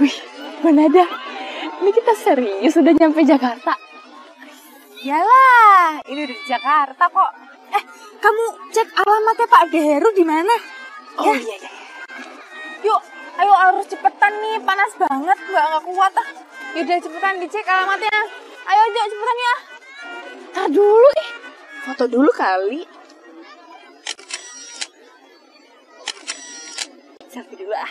Wih, Manada, ini kita serius udah nyampe Jakarta. Yalah, ini udah di Jakarta kok. Eh, kamu cek alamatnya Pak Deheru di mana? Oh Ya. iya iya. Yuk, ayo harus cepetan nih, panas banget, nggak nggak kuat ah. Yaudah cepetan dicek alamatnya. Ayo, yuk cepetan ya. Tar dulu ih. Foto dulu kali. Selfie dulu ah.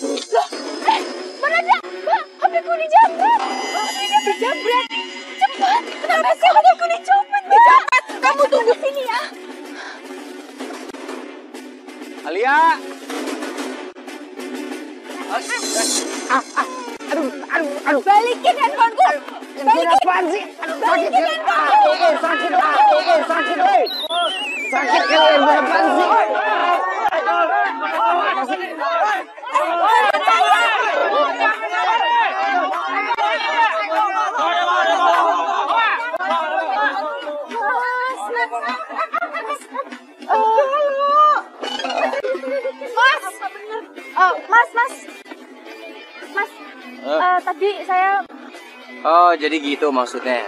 Mana ada? Mbak, HP-ku dijamret. HP-nya. Cepat, kenapa sih HP-ku dicopet? Dicopet, kamu tunggu sini ya. Alia. Aduh, aduh, aduh. Balikin handphoneku. Balikin. apaan sih? Aduh, sakit Balikin ya. handphoneku. Eh, sakit, ah, eh, eh, sakit, eh. Sakit kan handphone apaan sih? Mas, oh, mas, mas, mas. eh, tadi saya, Oh, jadi gitu maksudnya.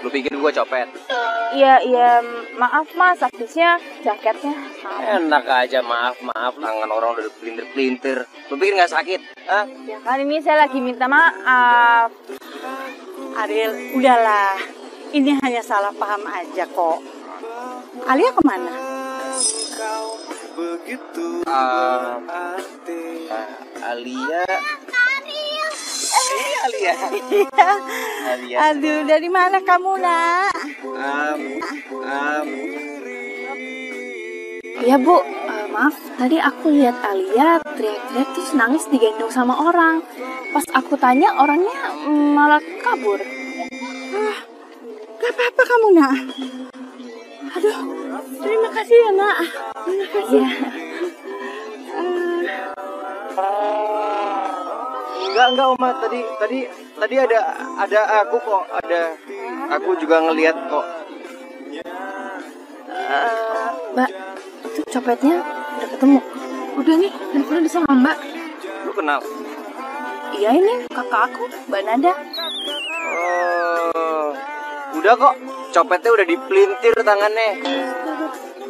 Lu pikir gua copet? iya, iya, maaf mas, habisnya jaketnya sama. Enak aja, maaf, maaf. Tangan orang udah pelintir-pelintir. Lu pikir nggak sakit? Hah? Ya kan ini saya lagi minta maaf. Ariel, udahlah. Ini hanya salah paham aja kok. Alia ke mana? Ah, ah, Alia. Eh, Alia. Alia. Aduh, dari mana kamu, nak? Iya bu, Eh, maaf tadi aku lihat Alia teriak-teriak terus nangis digendong sama orang. Pas aku tanya orangnya malah kabur. Gak apa-apa kamu, nak. Aduh, terima kasih ya, nak. Terima kasih. Enggak, enggak, Oma. Tadi, tadi, tadi ada, ada aku kok. Ada, aku juga ngelihat kok. Mbak, itu copetnya udah ketemu. Udah nih, handphone udah sama Mbak. Lu kenal? Iya ini kakak aku, Mbak Nada. Oh, udah kok. Copetnya udah dipelintir tangannya.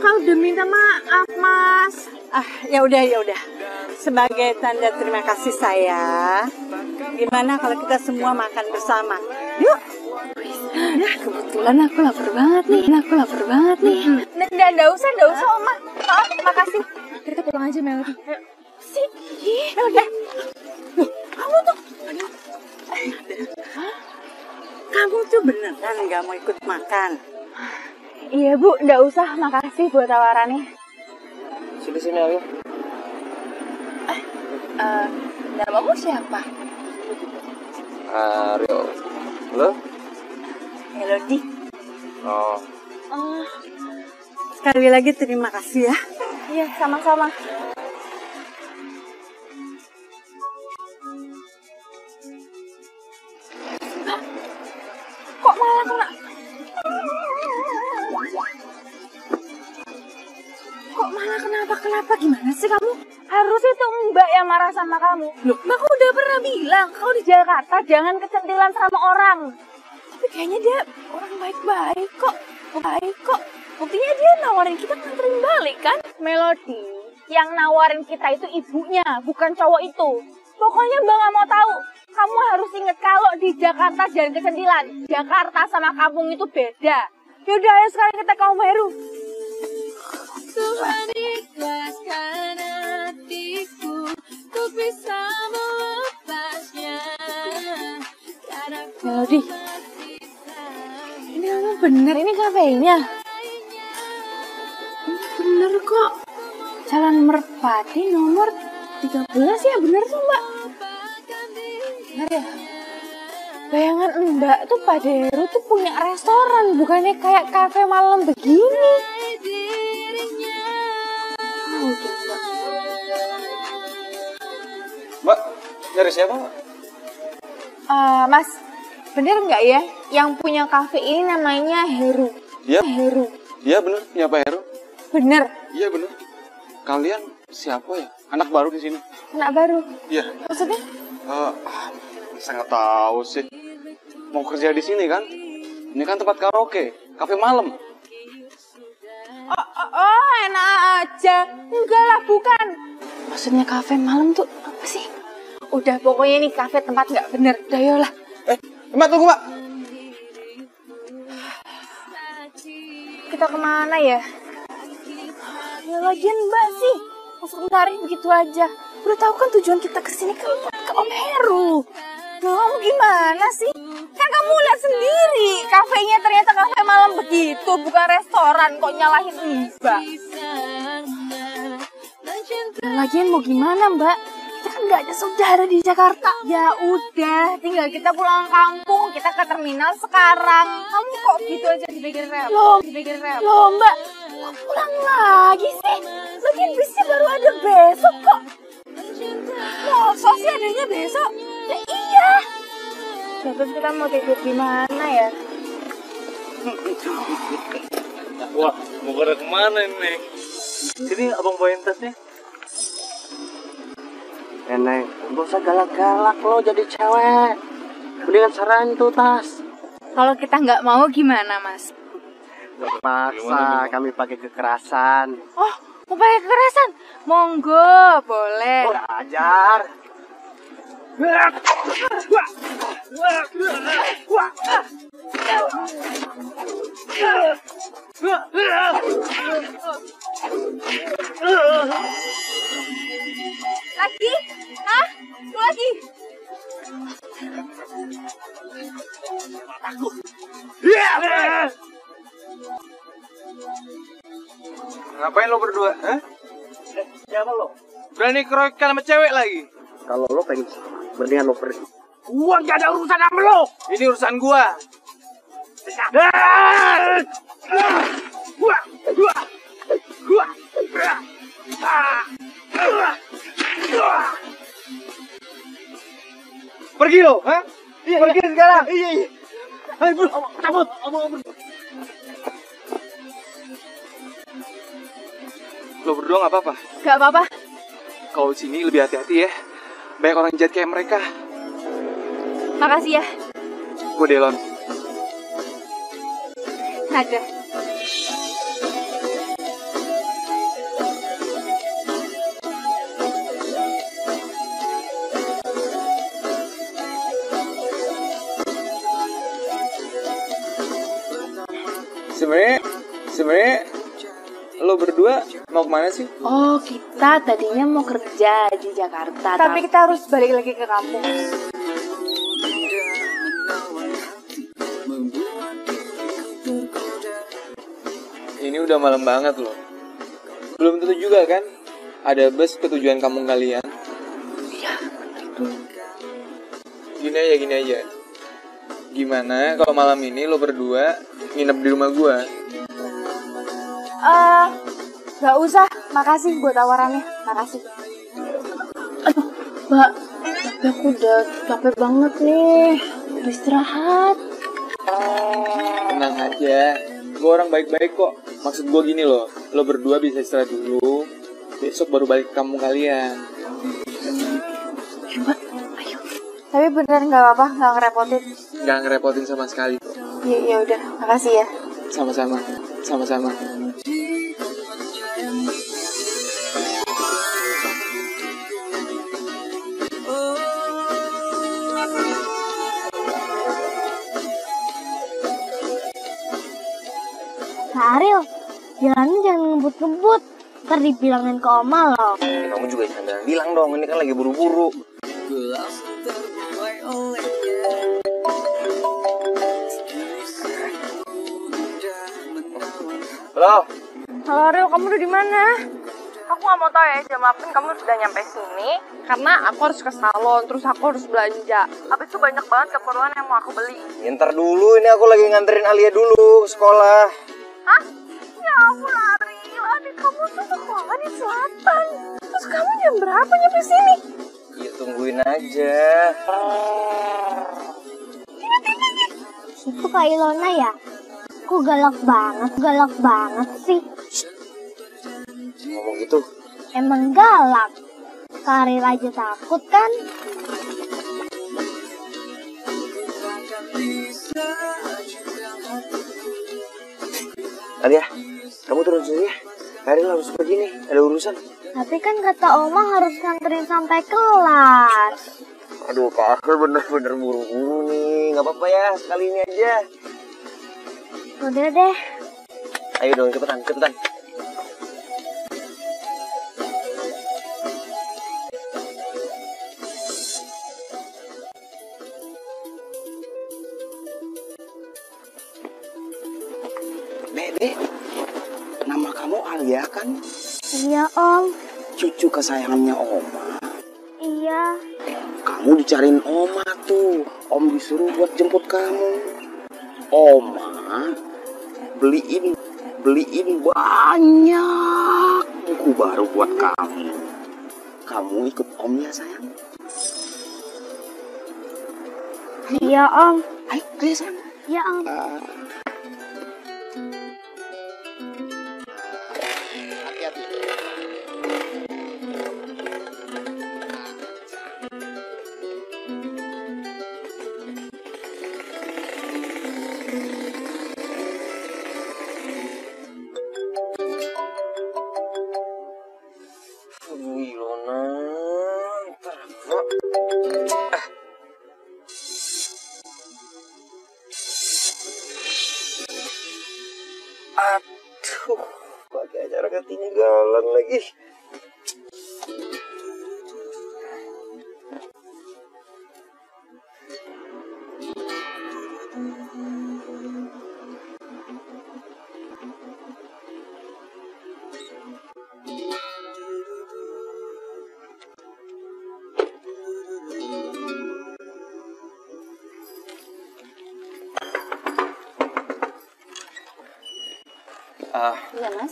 Kau udah minta maaf, mas. Ah, ya udah, ya udah. Sebagai tanda terima kasih saya, gimana kalau kita semua makan bersama? Yuk. Ya, kebetulan aku lapar banget nih. Aku lapar banget nih. Nggak, nggak usah, nggak usah, Oma. Maaf, makasih. Kita pulang aja Melody. Sih, ih, udah. Loh, kamu tuh Kamu tuh beneran nggak mau ikut makan? Iya bu, nggak usah. Makasih buat tawarannya. Sini sini Alia. Eh, namamu siapa? Aryo. Lo? Melody. Oh. Oh, Sekali lagi terima kasih ya. iya, sama-sama. Mbak yang marah sama kamu. Loh, Mbak udah pernah bilang kalau di Jakarta jangan kecentilan sama orang. Tapi kayaknya dia orang baik-baik kok. Baik kok. Buktinya dia nawarin kita nganterin balik kan? Melody, yang nawarin kita itu ibunya, bukan cowok itu. Pokoknya Mbak nggak mau tahu. Kamu harus inget kalau di Jakarta jangan kecentilan. Jakarta sama kampung itu beda. Yaudah, ayo sekarang kita ke Omeru. Tuhan ikhlaskan hatiku Ku bisa melepasnya Karena Melody, ini memang bener ini kafenya. Ini bener kok. Jalan Merpati nomor 13 ya bener tuh mbak. Bener ya? Bayangan mbak tuh Pak Deru tuh punya restoran bukannya kayak kafe malam begini. Udah mbak. Mbak, nyari siapa, Mbak? Eh, mas, bener nggak ya? Yang punya kafe ini namanya Heru. Iya. Heru. Iya bener, punya Pak Heru. Bener, Iya bener. Kalian siapa ya? Anak baru di sini. anak baru. Iya. Maksudnya? Eh, saya nggak tahu sih. Mau kerja di sini kan? Ini kan tempat karaoke, kafe malam. Oh, oh, oh, enak aja. Enggak lah, bukan. Maksudnya kafe malam tuh apa sih? Udah, pokoknya ini kafe tempat nggak bener. Udah, yolah. Eh, Mbak tunggu Mbak. Kita ke mana ya? Ya lagian mbak sih. Masuk tarik begitu aja. Udah tahu kan tujuan kita ke sini kan buat ke Om Heru. Nah, kamu gimana sih? Kan kamu lihat sendiri, kafenya ternyata kafe malam begitu, bukan restoran. Kok nyalahin mbak? Lagian mau gimana mbak? Kita kan nggak ada saudara di Jakarta. Ya udah, tinggal kita pulang kampung, kita ke terminal sekarang. Kamu kok gitu aja dibikin rel? Loh, dibikin. Loh mbak, kok pulang lagi sih? Lagian bisnya baru ada besok kok. Masa sih adanya besok? Ya iya. Ya, terus kita mau tidur di mana ya? Wah, mau pada ke mana ini? Sini abang bawain tasnya. Eh, Neng, gak usah galak-galak lo jadi cewek. Mendingan saranin tuh tas. Kalau kita nggak mau gimana mas? Gak paksa kami pakai kekerasan. Oh, mau pakai kekerasan? Monggo, boleh. Oh, ajar. Lagi? Hah? Lagi? Ngapain lo berdua? Hah? Siapa lo? Berani keroyokan sama cewek lagi? Kalau lo pengen sama, mendingan lo pergi. Uang gak ada urusan sama lo. Ini urusan gua. Pergi lo, hah? Pergi sekarang. Iya, iya. Ayo, bro. Cabut. Lo berdua gak apa-apa? Gak apa-apa. Kalau sini lebih hati-hati ya. Banyak orang jahat kayak mereka. Makasih ya. Gue Delon. Ada. Sebenarnya, sebenarnya lo berdua mau ke mana sih? Oh, kita tadinya mau kerja di Jakarta. Tapi kita harus balik lagi ke kampung. Udah malam banget loh. Belum tentu juga kan ada bus ke tujuan kampung kalian. Iya, Gini aja, gini aja. Gimana kalau malam ini lo berdua nginep di rumah gua? Eh, gak usah. Makasih buat tawarannya. Makasih. Aduh, Mbak. Aku udah capek banget nih. Udah istirahat. Tenang aja. Gue orang baik-baik kok. Maksud gue gini loh, lo berdua bisa istirahat dulu. Besok baru balik ke kampung kalian. Tapi bener nggak apa-apa, nggak ngerepotin. Gak ngerepotin sama sekali kok. Iya, ya udah. Makasih ya. Sama-sama, sama-sama. Jalannya jangan ngebut-ngebut. Ntar dibilangin ke Oma loh. kamu juga jangan bilang dong, ini kan lagi buru-buru. Halo, Halo Ariel, kamu udah di mana? Aku nggak mau tahu ya jam berapa kamu sudah nyampe sini karena aku harus ke salon, terus aku harus belanja. Habis itu banyak banget keperluan yang mau aku beli. ntar dulu, ini aku lagi nganterin Alia dulu ke sekolah. Ya Ariel, adik kamu tuh sekolah di selatan. Terus kamu jam berapa nyampe sini? Ya tungguin aja. Itu Kak Ilona ya? Kok galak banget, galak banget sih. Ngomong gitu. Emang galak. Karir aja takut kan? Alia, kamu turun sini ya. Karin harus pergi nih, ada urusan. Tapi kan kata Oma harus nganterin sampai kelas. Aduh, Kak Akhil bener-bener buru-buru nih. Gak apa-apa ya, sekali ini aja. Udah deh. Ayo dong, cepetan, cepetan. Iya Om. Cucu kesayangannya Oma. Iya. Kamu dicariin Oma tuh. Om disuruh buat jemput kamu. Oma beliin beliin banyak buku baru buat kamu. Kamu ikut Om ya sayang. Iya Om. Ayo, ayo sayang. Iya Om. Hati-hati.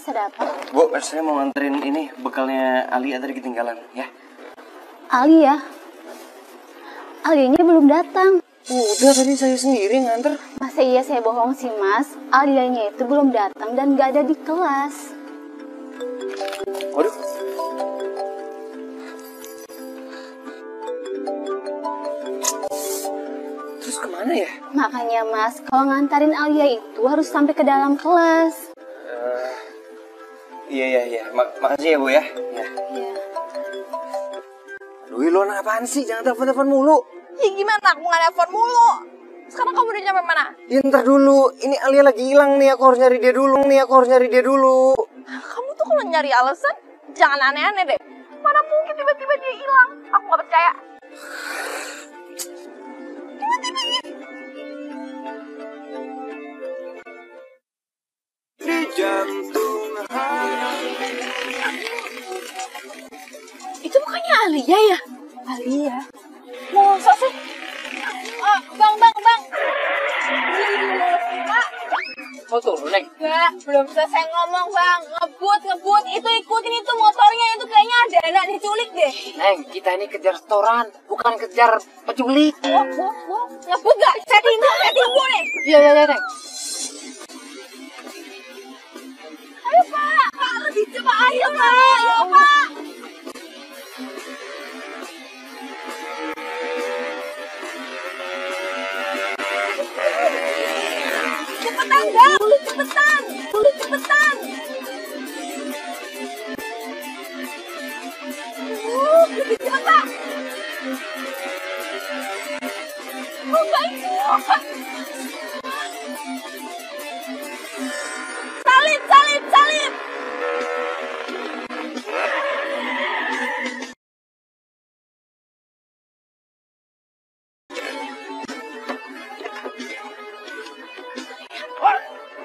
Ada apa? Bu, saya mau nganterin ini bekalnya Alia tadi ketinggalan, ya. Alia. Alianya belum datang. Udah tadi saya sendiri nganter. Masa iya saya bohong sih mas? Alianya itu belum datang dan gak ada di kelas. Waduh. Terus ke mana ya? Makanya mas, kalau ngantarin Alia itu harus sampai ke dalam kelas. Iya, iya, iya. Ma- makasih ya, Bu ya. Ya. Iya. Aduh, Ilona apaan sih? Jangan telepon-telepon mulu. Ya gimana? Aku nggak nelfon mulu. Sekarang kamu udah nyampe mana? Ya ntar dulu. Ini Alia lagi hilang nih. Aku harus nyari dia dulu. Nih, aku harus nyari dia dulu. Kamu tuh kalau nyari alasan, jangan aneh-aneh deh. Bukan kejar penculik. Oh, oh, oh. Ngebut gak? Saya timbul, saya timbul nih. Iya, iya, iya, Neng.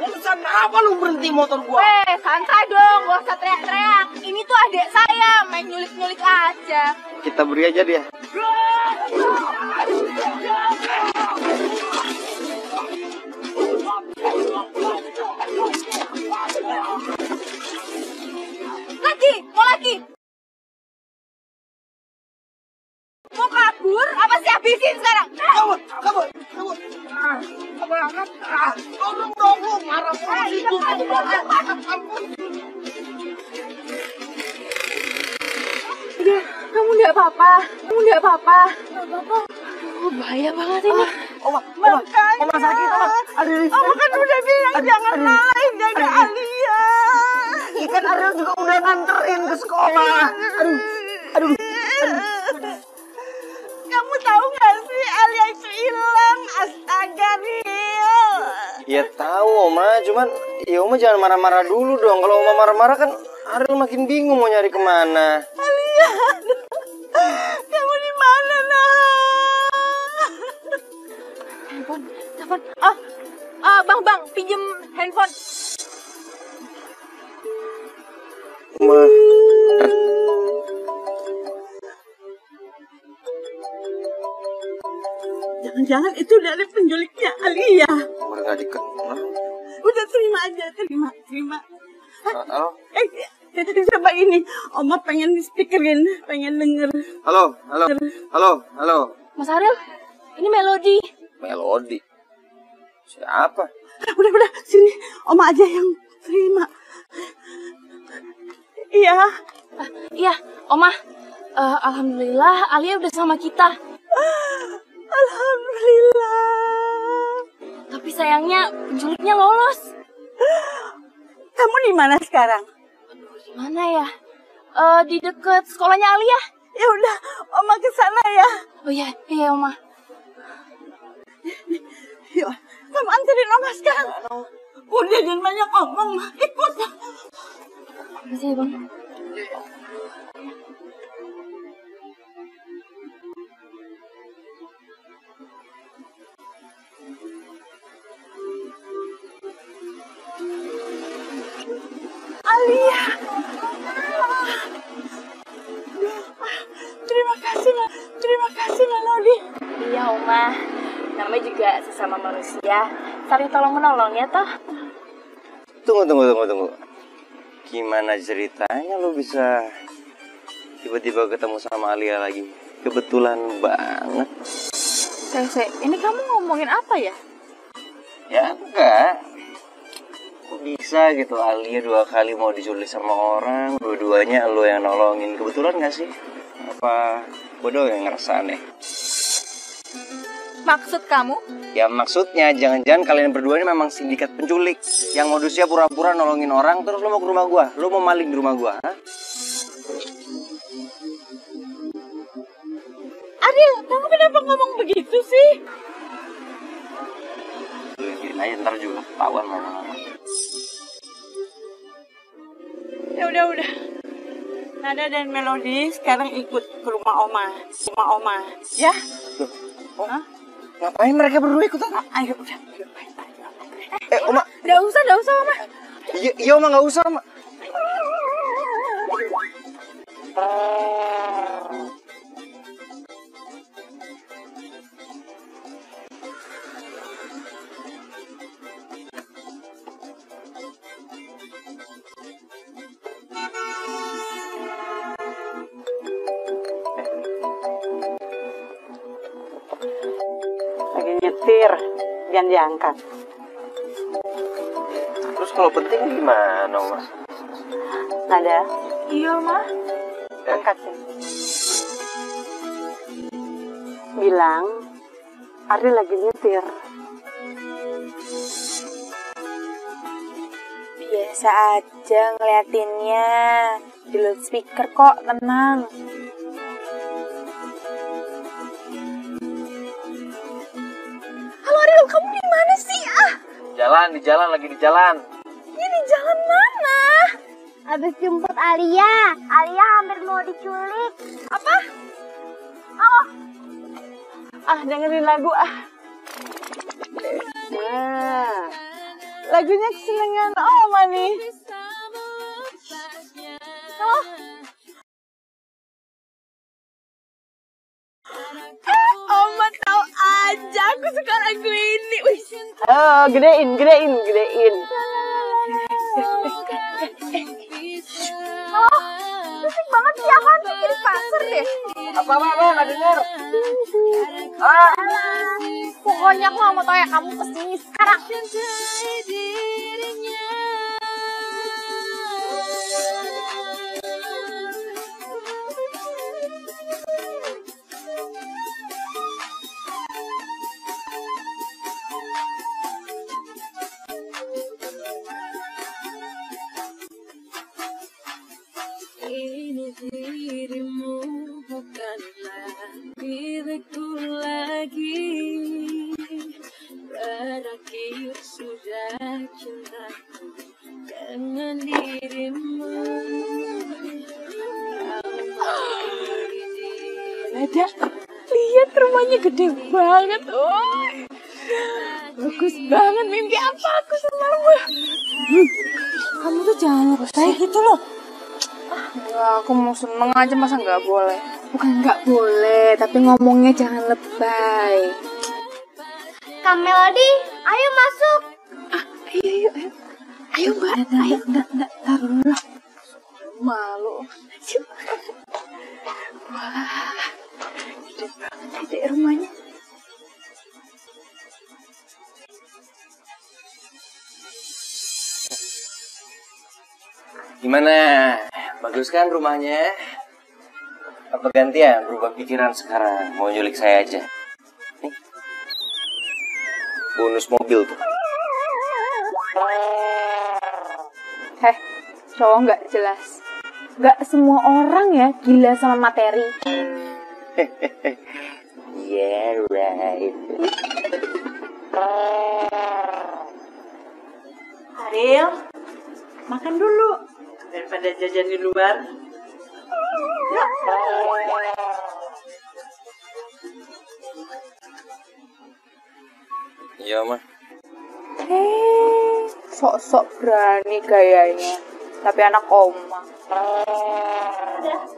Urusan apa lu berhenti motor gua? Eh, santai dong, gak usah teriak-teriak. Ini tuh adik saya, main nyulik-nyulik aja. Kita beri aja dia. Lagi, mau lagi. Mau kabur? Apa sih habisin sekarang? Kabur, kabur, kabur. Ah, banget? Ah, tolong marah Udah, kamu nggak apa-apa. Kamu nggak apa-apa. Nggak apa-apa. Oh, bahaya banget ini. Oma, Oma, Oma sakit, Oma. Aduh, Oma kan udah bilang jangan naik jaga Alia. ikan Ariel juga udah nganterin ke sekolah. Aduh, aduh. Kamu tahu nggak sih Alia itu hilang? Astaga Rio. Ya tahu, Oma. Cuman, ya Oma jangan marah-marah dulu dong. Kalau Oma marah-marah kan Ariel makin bingung mau nyari ke mana. Alia, kamu di mana nak? Handphone, telepon. Ah, ah, bang, bang, pinjem handphone. Oma. Jangan-jangan itu dari penculiknya Alia. Oma nggak dikenal. Udah terima aja, terima, terima. Halo? Eh, coba ini, Oma pengen di speakerin, pengen denger. Halo, halo, halo, halo. Mas Ariel, ini Melody. Melodi. Siapa? Udah, udah, sini, Oma aja yang terima. Iya, Ah, iya, Oma. Eh, Alhamdulillah, Alia udah sama kita. Alhamdulillah. Tapi sayangnya penculiknya lolos. Kamu di mana sekarang? Aduh, di mana ya? Eh, di deket sekolahnya Alia. Ya udah, Oma ke sana ya. Oh iya, iya Oma. Yuk, kamu anterin Oma sekarang. Udah jangan banyak ngomong, ikut. Makasih ya, Bang. Alia. Terima kasih, Ma. Terima kasih, Melody. Iya, Oma. Namanya juga sesama manusia. Saling tolong menolong ya, toh. Tunggu, tunggu, tunggu, tunggu. Gimana ceritanya lu bisa tiba-tiba ketemu sama Alia lagi? Kebetulan banget. Sese, ini kamu ngomongin apa ya? Ya enggak. Kok bisa gitu Alia dua kali mau diculik sama orang, dua-duanya lo yang nolongin. Kebetulan gak sih? Apa bodoh yang ngerasa aneh? Maksud kamu? Ya maksudnya jangan-jangan kalian berdua ini memang sindikat penculik yang modusnya pura-pura nolongin orang terus lo mau ke rumah gua, lo mau maling di rumah gua? Adil, kamu kenapa ngomong begitu sih? Aja ntar juga ketahuan lama-lama. Ya udah udah. Nada dan Melody sekarang ikut ke rumah Oma. Rumah Oma. Ya? Oh, ngapain mereka berdua ikutan? Ayo udah. Eh, Oma, Nggak usah, nggak usah, Oma. iya, iya Oma nggak usah, Oma. Nyetir, jangan diangkat. Terus kalau penting gimana, Oma? Nada, Iya, Ma. angkat sih. Bilang, Ari lagi nyetir. Biasa aja ngeliatinnya. Di loudspeaker kok, tenang. Kamu di mana sih? Ah, Jalan, di jalan, lagi di jalan. ini di jalan mana? Habis jemput Alia. Alia hampir mau diculik. Apa? Ah, dengerin lagu ah. Nah, lagunya kesenangan Oma nih. Oh, aja aku suka lagu ini. Wih, Oh, gedein, gedein, gedein. Musik banget sih, apaan sih? Jadi pasar deh. Apa, apa, apa, nggak denger? Pokoknya aku gak mau tau ya kamu ke sini sekarang. dirimu bukanlah milikku lagi Berakhir sudah cintaku dengan dirimu Ada, lihat rumahnya gede banget, oh. Bagus banget, mimpi apa aku sama rumah. Kamu tuh jangan lepas gitu loh. Aku mau seneng aja masa nggak boleh. Bukan nggak boleh, tapi ngomongnya jangan lebay. Kak Melody, ayo masuk. Ayo, ayo, ayo. Ayo, Mbak. Ayo, enggak, enggak. Taruh Bagus kan rumahnya? Apa gantian berubah pikiran sekarang? Mau nyulik saya aja? Nih. Bonus mobil tuh. Heh, cowok nggak jelas. Nggak semua orang ya gila sama materi. Yeah, right. Ariel, makan dulu daripada jajan di luar. Iya, mah. Eh, sok-sok berani gayanya. Tapi anak oma. Jadi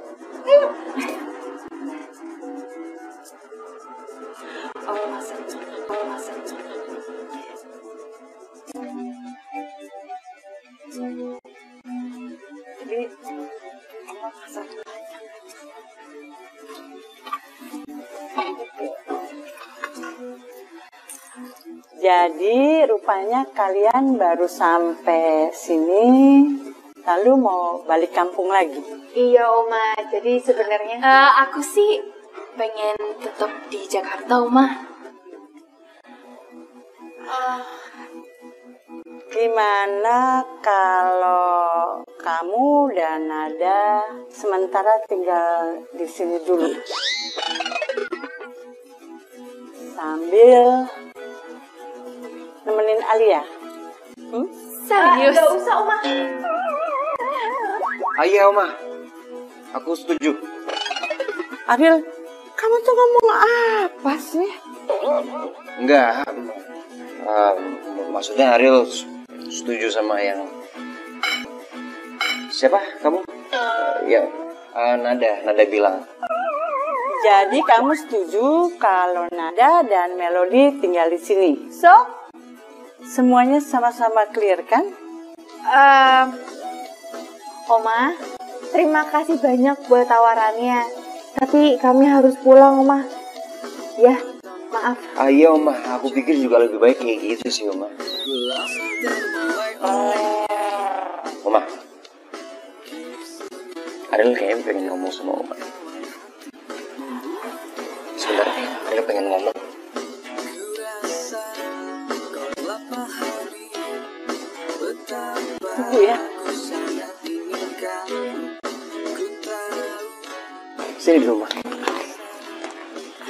rupanya kalian baru sampai sini, lalu mau balik kampung lagi. Iya oma, jadi sebenarnya Eh, aku sih pengen tetap di Jakarta, Oma. Gimana kalau kamu dan Nada sementara tinggal di sini dulu? Sambil nemenin Alia. Hmm? Serius? Gak usah oma. Ayo, Oma. Aku setuju. Ariel, kamu tuh ngomong apa sih? Enggak. Eh, maksudnya Ariel setuju sama yang siapa kamu? Eh, ya, eh, Nada, Nada bilang. Jadi kamu setuju kalau Nada dan Melody tinggal di sini? So, semuanya sama-sama clear kan? Em, oma, terima kasih banyak buat tawarannya. Tapi kami harus pulang, Oma. Ya, maaf. Ah iya Oma, aku pikir juga lebih baik kayak gitu sih Oma. Oma, Ariel kayaknya pengen ngomong sama Oma. Sebentar, Ariel pengen ngomong. Tunggu ya. Sini di rumah.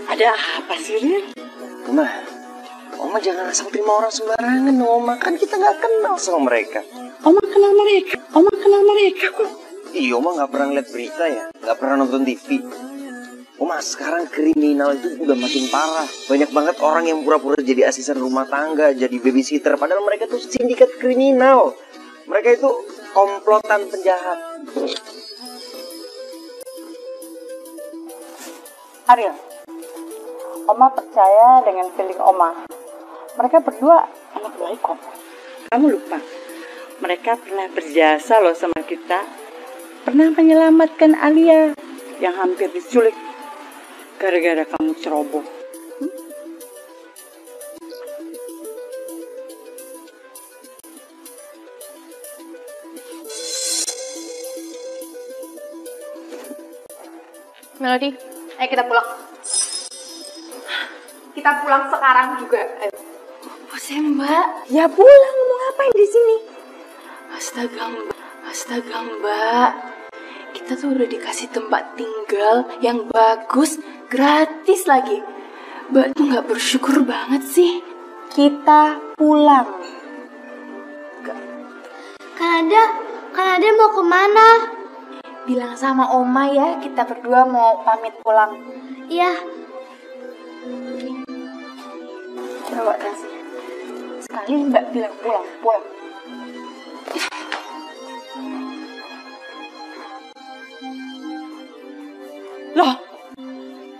Ada apa sih, Rin? Oma, Oma jangan asal terima orang sembarangan Oma. Kan kita nggak kenal sama mereka. Oma kenal mereka. Oma kenal mereka kok. Iya, Oma nggak pernah lihat berita ya, nggak pernah nonton TV. Oma, sekarang kriminal itu udah makin parah. Banyak banget orang yang pura-pura jadi asisten rumah tangga, jadi babysitter. Padahal mereka tuh sindikat kriminal. Mereka itu komplotan penjahat. Ariel, Oma percaya dengan feeling Oma. Mereka berdua anak baik kok. Kamu lupa, mereka pernah berjasa loh sama kita. Pernah menyelamatkan Alia yang hampir diculik gara-gara kamu ceroboh. Melody, ayo kita pulang. Kita pulang sekarang juga. Ayo. Apa sih mbak? Ya pulang, mau ngapain di sini? Astaga mbak, astaga mbak. Kita tuh udah dikasih tempat tinggal yang bagus, gratis lagi. Mbak tuh nggak bersyukur banget sih. Kita pulang. Kanada, Kanada mau ke mana? Bilang sama Oma ya, kita berdua mau pamit pulang. Iya, Bawa nasi. Sekali Mbak bilang pulang, pulang. Loh,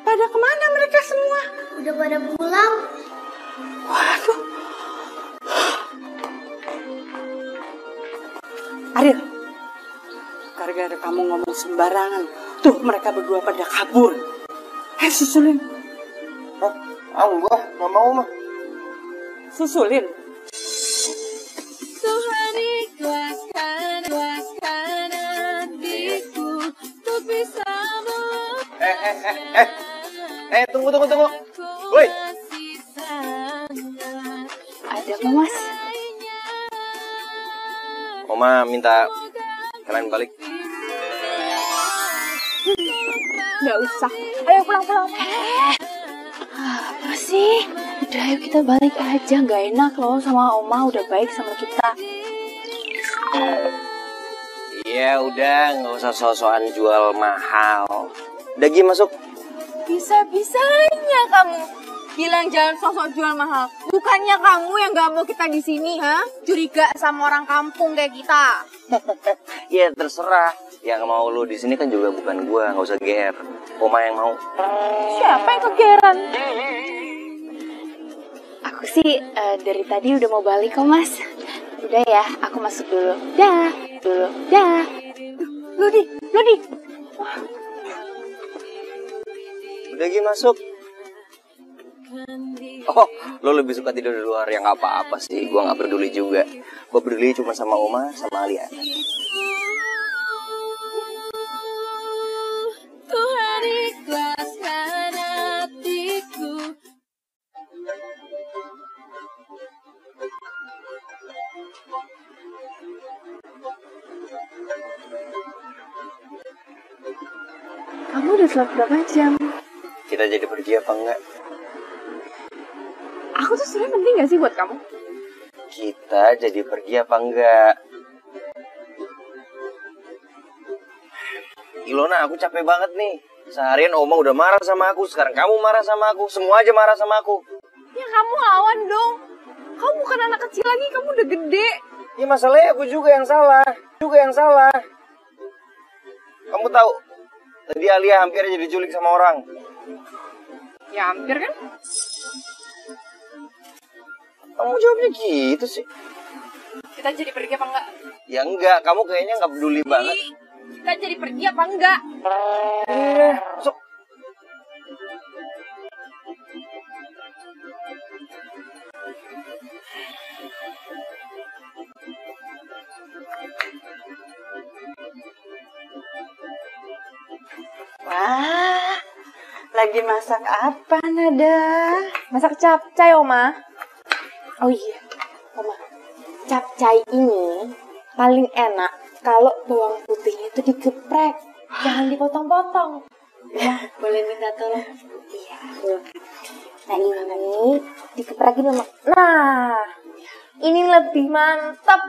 pada ke mana mereka semua? udah pada pulang. Waduh. Ariel, gara-gara kamu ngomong sembarangan, tuh mereka berdua pada kabur. Eh, susulin, Ah, enggak, nggak mau mah. susulin. Tuhan ikhlaskan, ikhlaskan hatiku Untuk bisa Eh, eh, eh, eh. Eh, tunggu, tunggu, tunggu. Woi, Ada apa mas? Oma minta kalian balik. Nggak usah. Ayo pulang pulang. Apa sih? Udah ayo kita balik aja. Nggak enak loh sama Oma udah baik sama kita. Iya, udah, nggak usah so-soan jual mahal. Udah Gi, masuk. Bisa-bisanya kamu bilang jangan sosok jual mahal. Bukannya kamu yang gak mau kita di sini, ha? Curiga sama orang kampung kayak kita. Ya terserah. Yang mau lu di sini kan juga bukan gua, nggak usah GR. Oma yang mau. Siapa yang kegeran? Aku sih eh, dari tadi udah mau balik kok mas. Udah ya, aku masuk dulu. Dah, dulu. Dah. Ludi, Ludi. Udah Gi, masuk. Oh, lo lebih suka tidur di luar ya nggak apa-apa sih. Gua nggak peduli juga. Gua peduli cuma sama Oma, sama Alia. Tuhan ikhlaskan hatiku. Kamu udah telat berapa jam? Kita jadi pergi apa enggak? Aku tuh sebenarnya penting gak sih buat kamu? Kita jadi pergi apa enggak? Ilona, aku capek banget nih. Seharian Oma udah marah sama aku, sekarang kamu marah sama aku, semua aja marah sama aku. Ya kamu lawan dong. Kamu bukan anak kecil lagi, kamu udah gede. Ya masalahnya aku juga yang salah, juga yang salah. Kamu tahu, tadi Alia hampir aja diculik sama orang. Ya hampir kan? Kamu jawabnya gitu sih. Kita jadi pergi apa enggak? Ya enggak, kamu kayaknya nggak peduli banget. Kita jadi pergi apa enggak? Eh, sok. Wah, lagi masak apa Nada? Masak capcay, Oma. Oh iya, Oma. Capcay ini paling enak kalau bawang putihnya itu digeprek. Jangan dipotong-potong. Ya, boleh minta tolong? Iya. Nah ini dikeprekin sama... Nah, ini lebih mantap.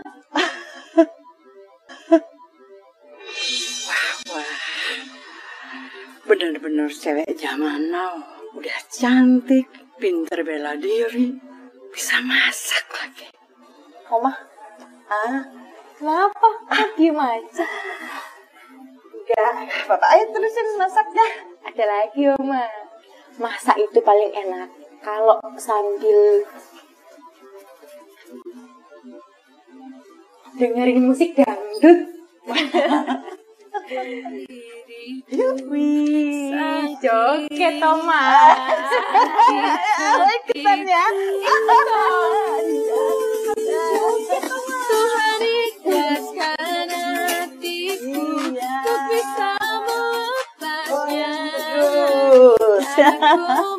Bener-bener cewek zaman now. Udah cantik, pinter bela diri, bisa masak lagi. Oma, Ah, kenapa? Diem aja? enggak. Bapak ayo terusin masaknya. Ada lagi, Oma. Masak itu paling enak kalau sambil dengerin musik dangdut. Wih, Joget, Oma. ikutan ya. Tuhan ikhlaskan hatiku Untuk bisa melepasnya Aku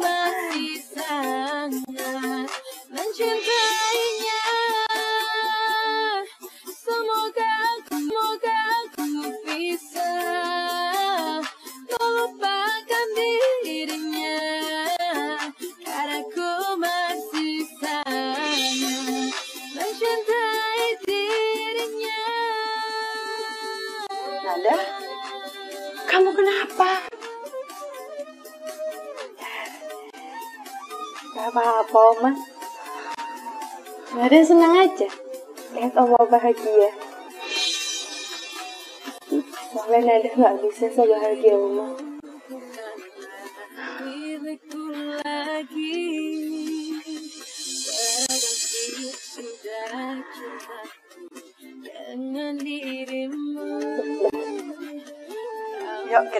kenapa? Gak apa-apa, Oma. Ada senang aja. Lihat Oma bahagia. Mungkin ada gak bisa sebahagia Oma.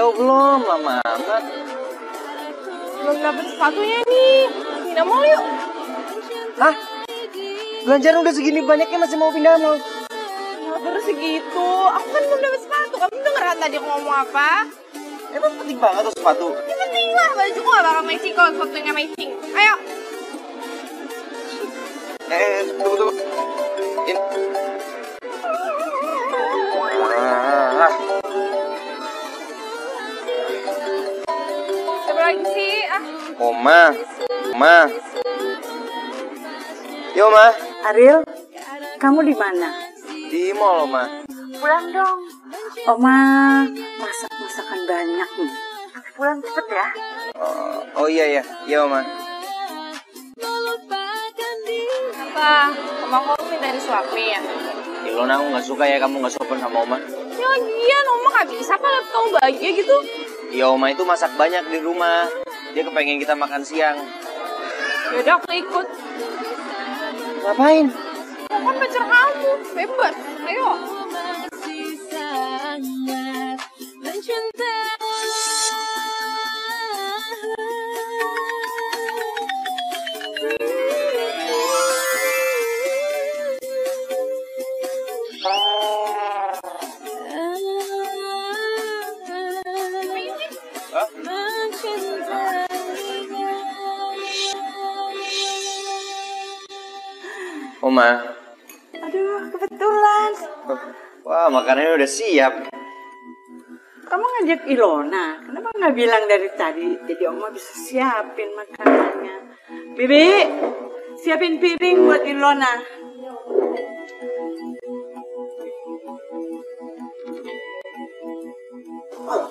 Udah belum lama amat. Belum dapet sepatunya nih. Pindah mall yuk. Hah? Belanjaan udah segini banyaknya masih mau pindah mall. Ya terus segitu. Aku kan belum dapet sepatu. Kamu denger kan tadi aku ngomong apa? Emang penting banget tuh sepatu. Ini penting lah. Bajuku gak bakal matching kalau sepatunya matching. Ayo. Eh, eh, tunggu tunggu. Oma, Oma. Yo, Ma. Ariel, kamu di mana? Di mall, Oma. Pulang dong. Oma masak masakan banyak nih. Pulang cepet ya. Oh, oh iya ya, iya, Oma. melupakan diri Apa? Sama kamu minta disuapin ya? Ilona aku nggak suka ya kamu nggak sopan sama Oma. Ya lagian, Oma gak bisa liat kamu bahagia gitu. Ya Oma itu masak banyak di rumah. Dia kepengen kita makan siang. Yaudah aku ikut. Ngapain? Aku kan pacar kamu. Bebas. Ayo. Aduh, kebetulan. Wah, makanannya udah siap. Kamu ngajak Ilona, kenapa nggak bilang dari tadi? Jadi Oma bisa siapin makanannya. Bibi, siapin piring buat Ilona.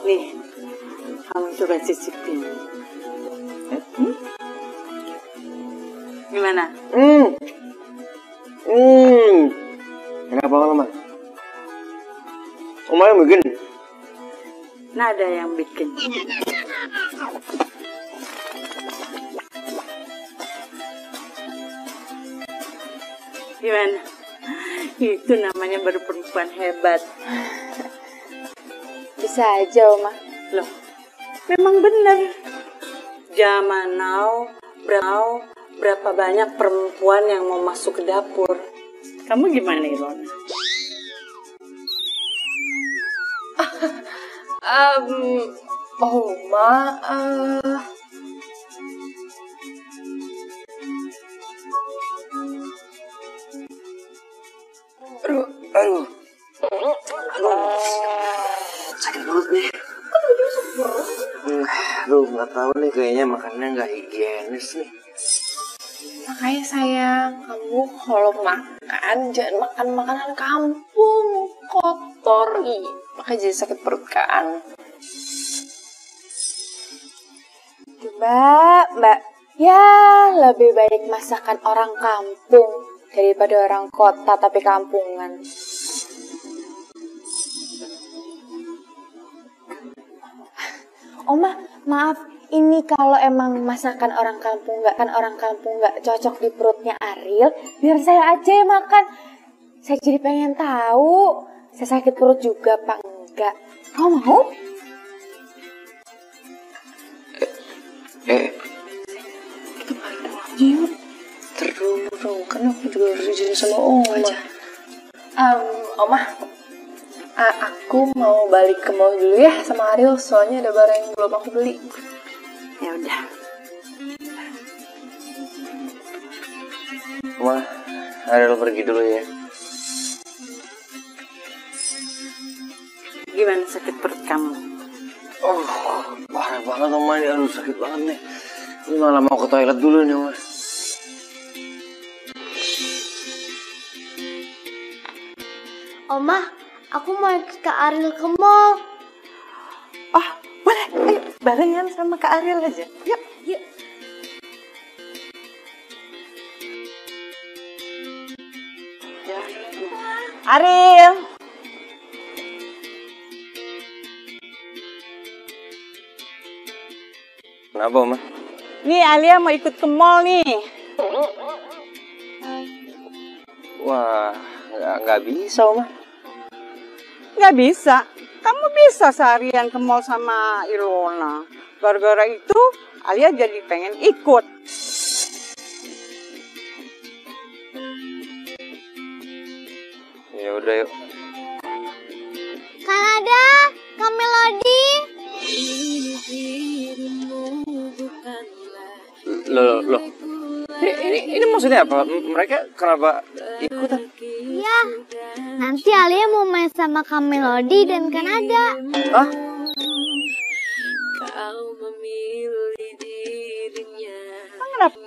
Nih, kamu coba cicipin. Hmm? Gimana? Hmm. Hmm. Kenapa lama? Oma yang bikin. Nada yang bikin. Gimana? Itu namanya baru perempuan hebat. Bisa aja, Oma. Loh, memang benar. Zaman now, berapa, berapa banyak perempuan yang mau masuk ke dapur. Kamu gimana, Ilona? Um, Oma, eh, Aduh, aduh. Aduh. Sakit perut nih. Hmm, Aduh, nggak tahu nih kayaknya makannya nggak higienis nih. Makanya sayang, kamu kalau makan jangan makan makanan kampung, kotor, makanya jadi sakit perut kan. Mbak, mbak, ya lebih baik masakan orang kampung daripada orang kota tapi kampungan. Oma, maaf, ini kalau emang masakan orang kampung nggak kan orang kampung nggak cocok di perutnya Ariel, biar saya aja yang makan. Saya jadi pengen tahu, saya sakit perut juga apa enggak. Kamu mau? Eh, Yuk. terus dong, kan aku juga harus izin sama Oma. Um, Oma, A- aku mau balik ke mall dulu ya sama Ariel, soalnya ada barang yang belum aku beli. Ya udah. Wah, Ariel pergi dulu ya. Gimana sakit perut kamu? Oh, parah banget Oma ini. Aduh, sakit banget nih. Ini malah mau ke toilet dulu nih, Oma. Oma, aku mau ikut ke Ariel ke mall. Oh, boleh. Ayo, barengan sama Kak Ariel aja. Yuk. Yuk. Ariel. Kenapa, Oma? Nih Alia mau ikut ke mall nih. Wah, nggak, nggak bisa, Oma. Nggak bisa. Kamu bisa seharian ke mall sama Ilona. Gara-gara itu Alia jadi pengen ikut. Ya udah yuk. Kanada, Kak Melody. Loh, loh, loh. Ini, ini, ini maksudnya apa? Mereka kenapa ikutan? Ya, nanti Alia mau main sama Kak Melody dan Kanada. Hah? Emang kenapa?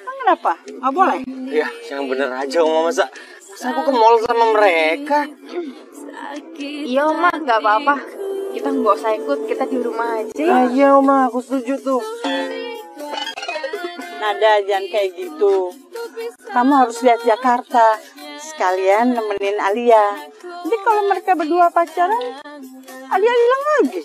Emang kenapa? Nggak boleh? Ya, yang bener aja, Oma. Masa, masa aku ke mall sama mereka? Iya, Oma, nggak apa-apa. Kita nggak usah ikut, kita di rumah aja. Ah, iya, Oma. Aku setuju tuh. Nada jangan kayak gitu. Kamu harus lihat Jakarta. Sekalian nemenin Alia. Nanti kalau mereka berdua pacaran, Alia hilang lagi.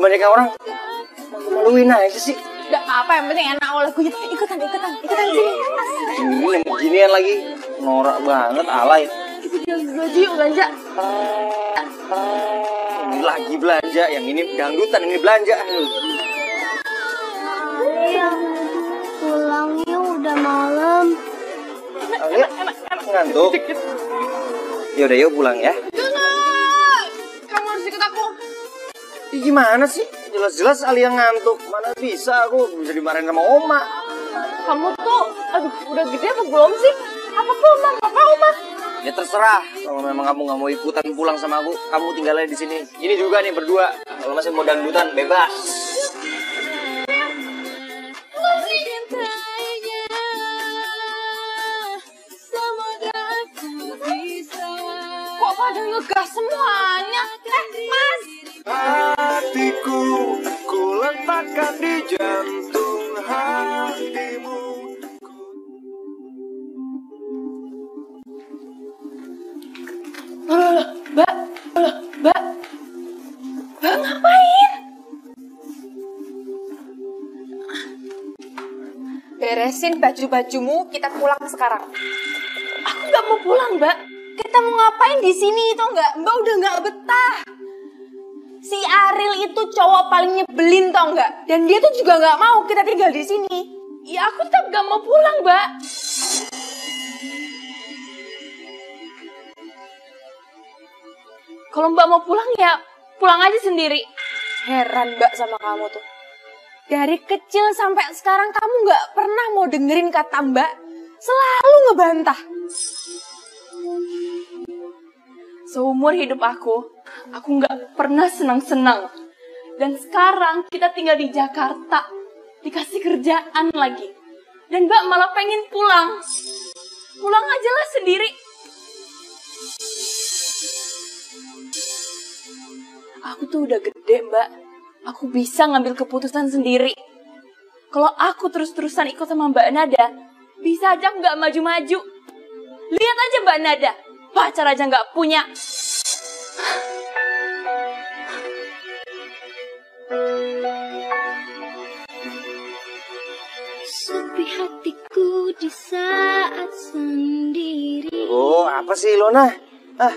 Banyaknya orang? Malu-maluin aja sih. Udah apa yang penting enak oh, lagunya. Ikutan, ikutan, ikutan sini. Ini beginian lagi. Norak banget, alay. Aja yuk belanja. Ini lagi belanja, yang ini dangdutan, ini belanja. Pulangnya udah malam. Alia, ngantuk. Ya udah yuk pulang ya. Ih, gimana sih? Jelas-jelas Alia ngantuk. Mana bisa aku bisa dimarahin sama Oma. Kamu tuh, aduh, udah gede apa belum sih? Apa Oma? Apa Oma? Ya terserah. Kalau memang kamu nggak mau ikutan pulang sama aku, kamu tinggal aja di sini. Ini juga nih berdua. Kalau masih mau dangdutan, bebas. Kok pada ngegas semuanya? Eh, Mas. Hatiku ku letakkan di jantung hatimu Loh, loh, Mbak. Loh, Mbak. Mbak ngapain? Beresin baju-bajumu, kita pulang sekarang. Aku nggak mau pulang, Mbak. Kita mau ngapain di sini itu nggak? Mbak udah nggak betah. Si Ariel itu cowok paling nyebelin tau nggak? Dan dia tuh juga nggak mau kita tinggal di sini. Ya aku tetap gak mau pulang, Mbak. Kalau Mbak mau pulang ya pulang aja sendiri. Heran Mbak sama kamu tuh. Dari kecil sampai sekarang kamu gak pernah mau dengerin kata Mbak. Selalu ngebantah. Seumur hidup aku, aku gak pernah senang-senang. Dan sekarang kita tinggal di Jakarta. Dikasih kerjaan lagi. Dan Mbak malah pengen pulang. Pulang aja lah sendiri. Aku tuh udah gede, Mbak. Aku bisa ngambil keputusan sendiri. Kalau aku terus-terusan ikut sama Mbak Nada, bisa aja aku nggak maju-maju. Lihat aja Mbak Nada, pacar aja nggak punya. Di saat sendiri Oh, apa sih Lona? Ah,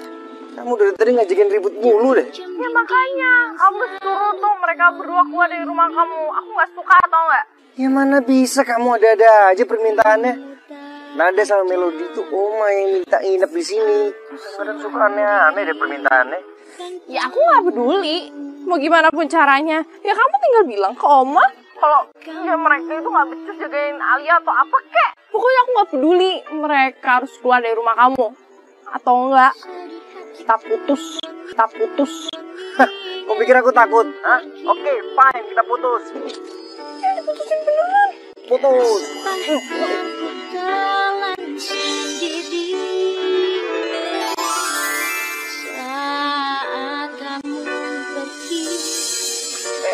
kamu dari tadi ngajakin ribut mulu deh. Ya makanya, kamu suruh tuh mereka berdua keluar dari rumah kamu. Aku nggak suka atau nggak? Ya mana bisa kamu ada-ada aja permintaannya. Nada sama Melody tuh Oma yang minta nginep di sini. Kadang suka aneh-aneh deh permintaannya. Ya aku nggak peduli. Mau gimana pun caranya, ya kamu tinggal bilang ke Oma. Kalau ya mereka itu nggak becus jagain Alia atau apa kek. Pokoknya aku nggak peduli mereka harus keluar dari rumah kamu. Atau enggak, kita putus. Kita putus. Kau pikir aku takut? Hah? Oke, fine, kita putus. Putusin beneran. Putus.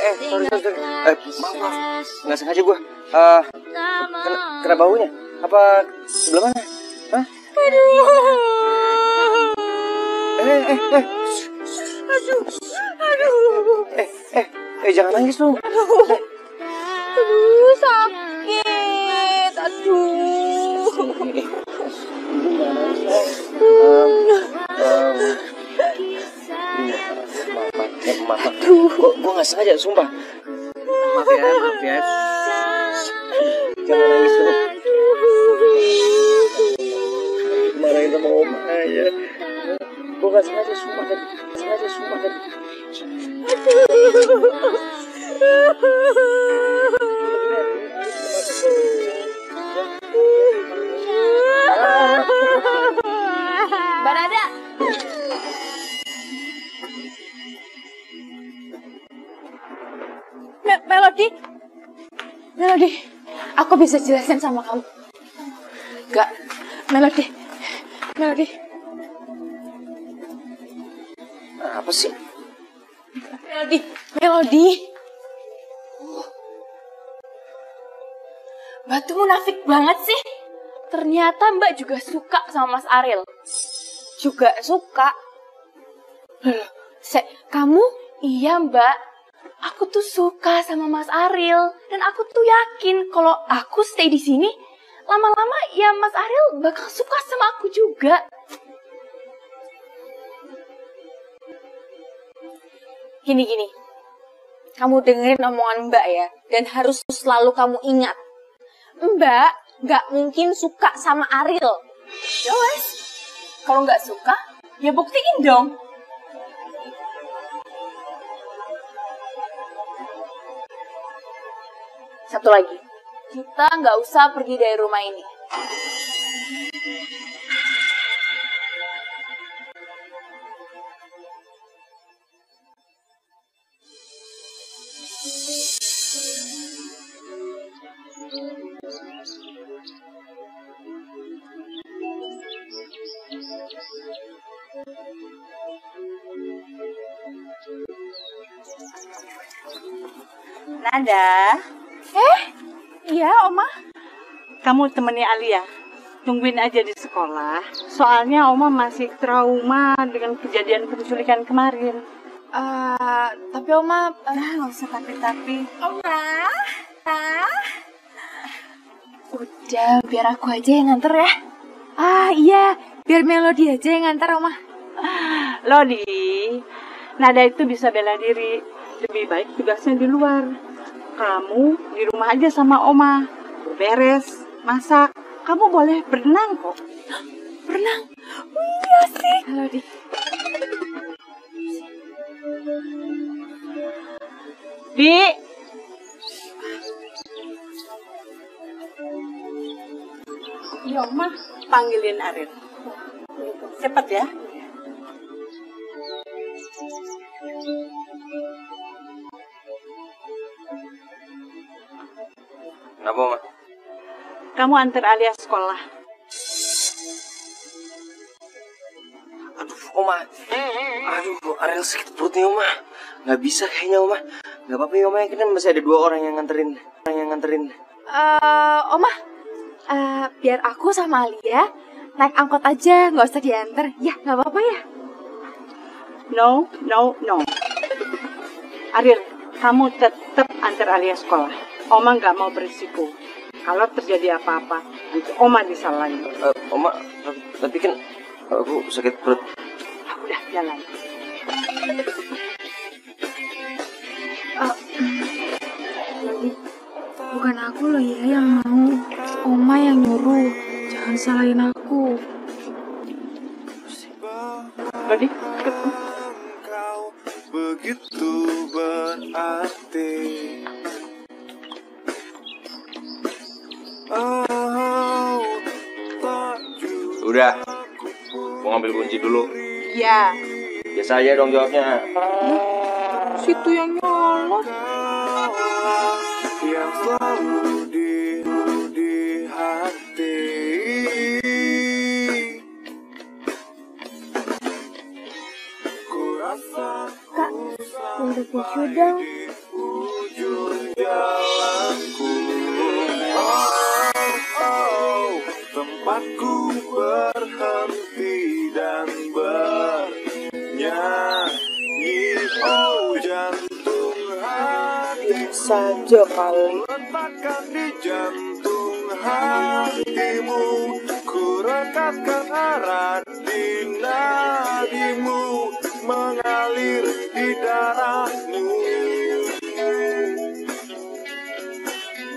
Eh, eh, sorry, sorry, sorry. Eh, maaf, maaf. Nggak sengaja gue. Eh, kena, kena baunya. Apa sebelah mana? Hah? Eh, eh, eh. Aduh, aduh, Eh, eh, eh, jangan nangis dong. aduh, sakit, aduh. Eh, maaf, maaf. Gue gue nggak sengaja, sumpah. Maaf ya, ya. Jangan nangis. Marahin sama. Gue nggak sengaja, sumpah. Nggak sengaja, sumpah Melody. Aku bisa jelasin sama kamu. Gak. Melody. Melody. Apa sih? Melody. Melody. Mbak tuh munafik banget sih. Ternyata Mbak juga suka sama Mas Ariel. Juga suka. Loh, Se, kamu? Iya Mbak. Aku tuh suka sama Mas Ariel. Dan aku tuh yakin kalau aku stay di sini, lama-lama ya Mas Ariel bakal suka sama aku juga. Gini-gini. Kamu dengerin omongan Mbak ya. Dan harus selalu kamu ingat. Mbak nggak mungkin suka sama Ariel. Ya wes, kalau nggak suka, ya buktiin dong. Satu lagi, kita nggak usah pergi dari rumah ini. Nada, Iya, Oma. kamu temani Alia. Tungguin aja di sekolah. Soalnya Oma masih trauma dengan kejadian penculikan kemarin. Eh, tapi Oma, eh, Ah, nggak usah tapi-tapi. Oma, ah. Udah, biar aku aja yang nganter ya. Ah iya, biar Melody aja yang nganter Oma. Lodi, Nada itu bisa bela diri. Lebih baik tugasnya di luar. Kamu di rumah aja sama Oma. beres, masak. Kamu boleh berenang kok. Berenang. Iya sih. Halo, Dik. Di, Ya, Oma, panggilin Aril. Cepat ya. Kenapa, Ma? Kamu antar Alia sekolah. Aduh, Oma. Aduh, Ariel sakit perut nih, Oma. Nggak bisa kayaknya, Oma. Nggak apa-apa ya, Oma. Kan masih ada dua orang yang nganterin. Orang yang nganterin. Eh, Oma. eh, biar aku sama Alia naik angkot aja, nggak usah diantar. Ya, nggak apa-apa ya. No, no, no. Aril, kamu tetap antar Alia sekolah. Oma nggak mau berisiko. Kalau terjadi apa-apa, nanti Oma disalahin. Eh, Oma, tapi kan aku sakit perut. Udah, jalan. Bukan aku loh ya yang mau. Oma yang nyuruh. Jangan salahin aku. Tadi, begitu berarti Udah. Mau ngambil kunci dulu. Ya, Biasa aja dong jawabnya. situ yang nyolot. yang selalu di, di hati Ku rasa Kak, minta tisu Tempatku berhenti dan bernyanyi. Oh jantung hati. Saja kali. Letakkan di jantung hatimu. Ku rekatkan erat di nadimu. Mengalir di darahmu.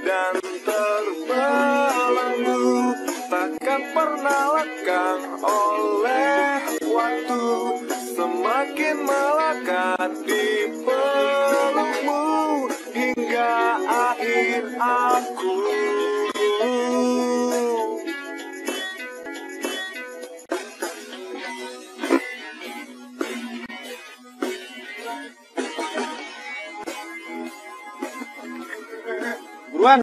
Dan terbelenggu Takkan pernah lekang oleh waktu. Semakin melekat di pelukmu Hingga akhir aku. Buruan,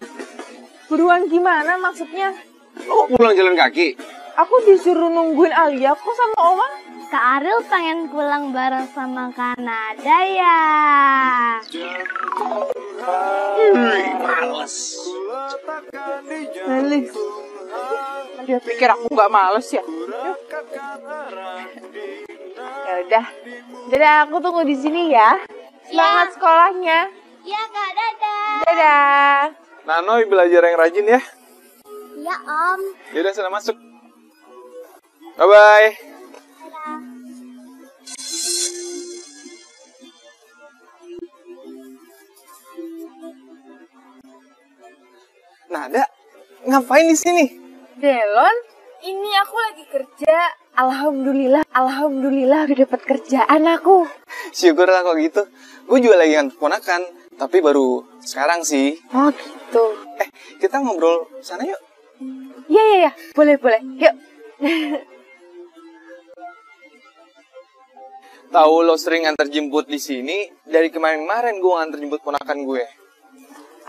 Buruan gimana maksudnya? Lo pulang jalan kaki. Aku disuruh nungguin Alia kok sama Oma. Kak Aril pengen pulang bareng sama Kanada ya. Di Males. jantung Dia pikir aku nggak males ya. Ya udah. Dadah, aku tunggu di sini ya. Semangat sekolahnya. Iya Kak, dadah. Dadah. Nanoy belajar yang rajin ya. Iya Om. Yaudah, sana masuk. Bye-bye. Nada, ngapain di sini? Delon, ini aku lagi kerja. Alhamdulillah, alhamdulillah udah dapat kerjaan aku. Syukurlah kok gitu. Gue juga lagi ngantuk ponakan, tapi baru sekarang sih. Oh gitu. Eh, kita ngobrol sana yuk. Iya iya iya, boleh boleh. Yuk. Tahu lo sering nganter jemput di sini, dari kemarin-kemarin gue nganter jemput ponakan gue.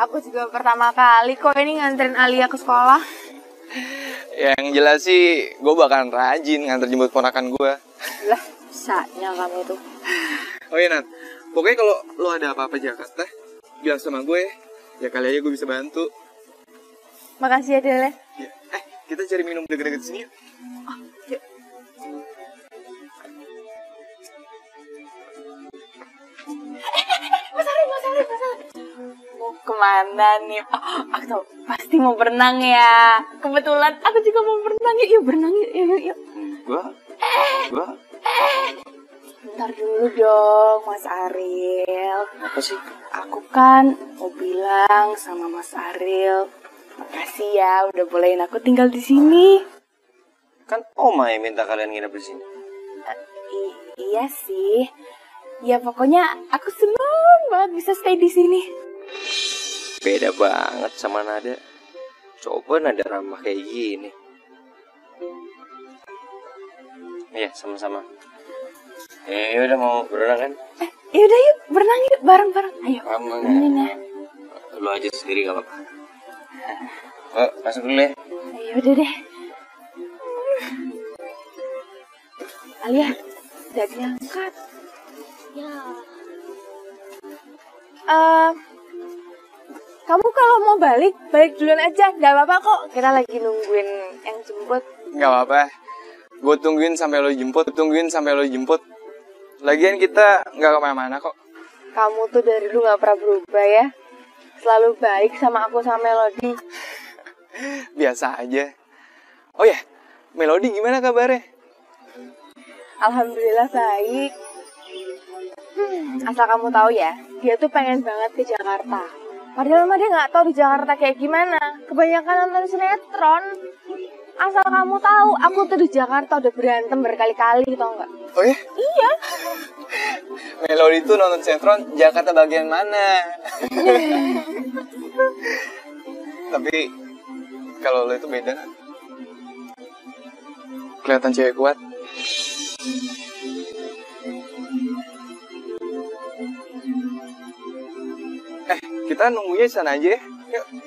Aku juga pertama kali kok ini nganterin Alia ke sekolah. Yang jelas sih, gue bakalan rajin nganter jemput ponakan gue. Lah, bisanya kamu tuh. Oh iya Nat, pokoknya kalau lo ada apa-apa Jakarta, bilang sama gue, ya kali aja gue bisa bantu. Makasih ya Del. Ya. Ya. Eh, kita cari minum deket-deket sini yuk. Ke mana nih? Oh, aku tahu pasti mau berenang ya. Kebetulan aku juga mau berenang. Yuk, yuk berenang yuk, yuk, yuk. yuk. Gua, gua, Bentar dulu dong, Mas Ariel. apa sih? Aku kan mau bilang sama Mas Ariel, Makasih ya udah bolehin aku tinggal di sini. Kan Oma yang minta kalian nginep di sini. I- iya sih. Ya pokoknya aku seneng banget bisa stay di sini. Beda banget sama Nada. Coba Nada ramah kayak gini. Iya, sama-sama. Eh, udah mau berenang kan? Yaudah yuk berenang yuk bareng-bareng. Ayo. Kamu Temenin ya. Lu aja sendiri gak apa-apa. Oh, masuk dulu ya. Ayo udah deh. Alia, udah diangkat. Ya. Eh, kamu kalau mau balik, balik duluan aja. Gak apa-apa kok. Kita lagi nungguin yang jemput. Nggak apa-apa. Gue tungguin sampai lo jemput, tungguin sampai lo jemput. Lagian kita nggak ke mana-mana kok. Kamu tuh dari dulu gak pernah berubah ya. Selalu baik sama aku sama Melody. Biasa aja. Oh ya, Melody gimana kabarnya? Alhamdulillah baik. Hmm, asal kamu tahu ya, dia tuh pengen banget ke Jakarta. Padahal mah dia nggak tahu di Jakarta kayak gimana. Kebanyakan nonton sinetron. Asal kamu tahu, aku tuh di Jakarta udah berantem berkali-kali, tau nggak? Oh ya? Iya. Melody tuh nonton sinetron Jakarta bagian mana? Tapi kalau lo itu beda. Kelihatan cewek kuat. Eh, kita nunggunya di sana aja ya. Yuk.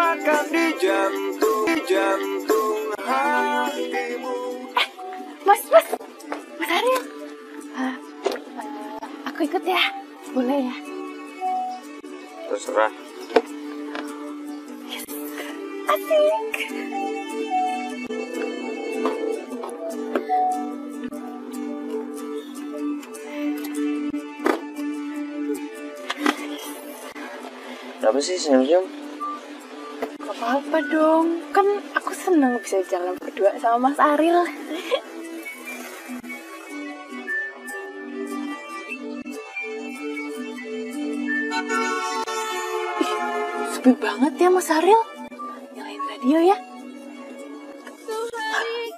Letakkan di jantung, di jantung hatimu. Mas, mas, mas Ariel. Ah, eh, aku ikut ya, boleh ya? Terserah. Asik. Kenapa sih senyum-senyum? Apa-apa dong, kan aku seneng bisa jalan berdua sama Mas Ariel. Ih, Sepi banget ya Mas Ariel. Nyalain radio ya.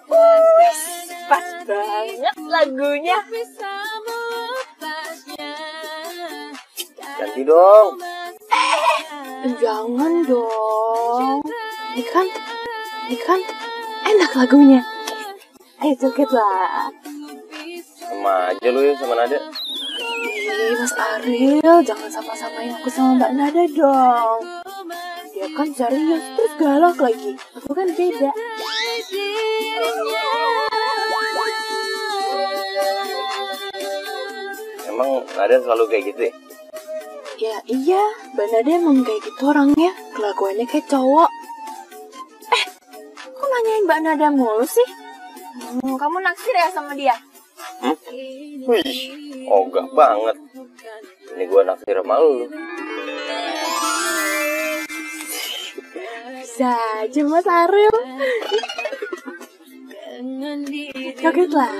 Wih, pas banget lagunya. Ganti dong. Jangan dong. Kan, ini kan enak lagunya. Ayo joget lah. Sama aja lu ya sama Nada. Ih, Mas Ariel, jangan sama-samain aku sama Mbak Nada dong. Dia kan serius, terus galak lagi. Aku kan beda. Emang Nada selalu kayak gitu ya? Ya iya, Mbak Nada emang kayak gitu orangnya. Kelakuannya kayak cowok. Mbak Nada mulu sih? Hmm, kamu naksir ya sama dia? Hmm? Wih, ogah banget. Ini gua naksir sama lu. Bisa aja Mas Ariel. Joget lah.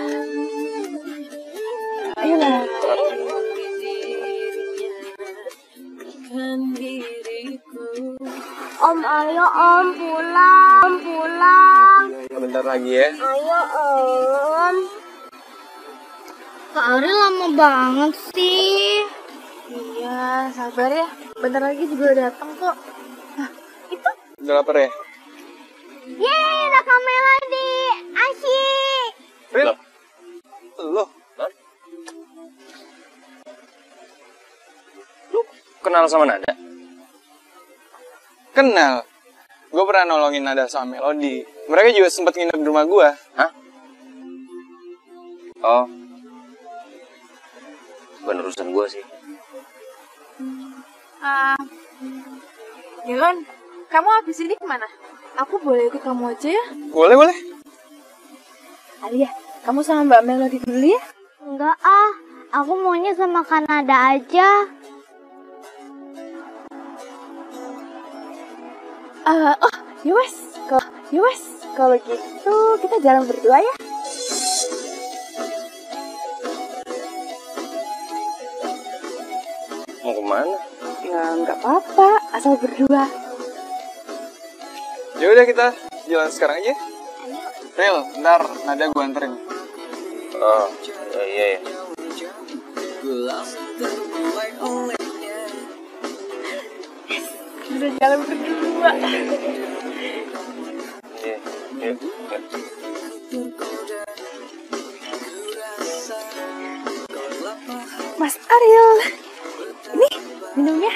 Ayolah. Om, ayo om pulang, om pulang. Bentar lagi ya. Ayo om. Kak Ari lama banget sih. Iya, sabar ya. Bentar lagi juga datang kok. Udah lapar ya? Yeay, ada Kak Melody. Asyik. Loh. lo Lu kenal sama Nada? kenal. Gue pernah nolongin Nada sama Melody. Mereka juga sempat nginep di rumah gue. Hah? Oh. Bukan urusan gua sih. Ah, Dylan, kamu habis ini ke mana? Aku boleh ikut kamu aja ya? Boleh, boleh. Alia, kamu sama Mbak Melody dulu ya? Enggak ah, aku maunya sama Kanada aja. Ah, oh, ya wes. Kalau ya wes, kalau gitu kita jalan berdua ya. Mau ke mana? Ya nggak apa-apa, asal berdua. Ya udah kita jalan sekarang aja. Ril, ntar nada gue anterin. Oh, ya, iya ya. Udah jalan berdua. Mas Ariel, ini minumnya.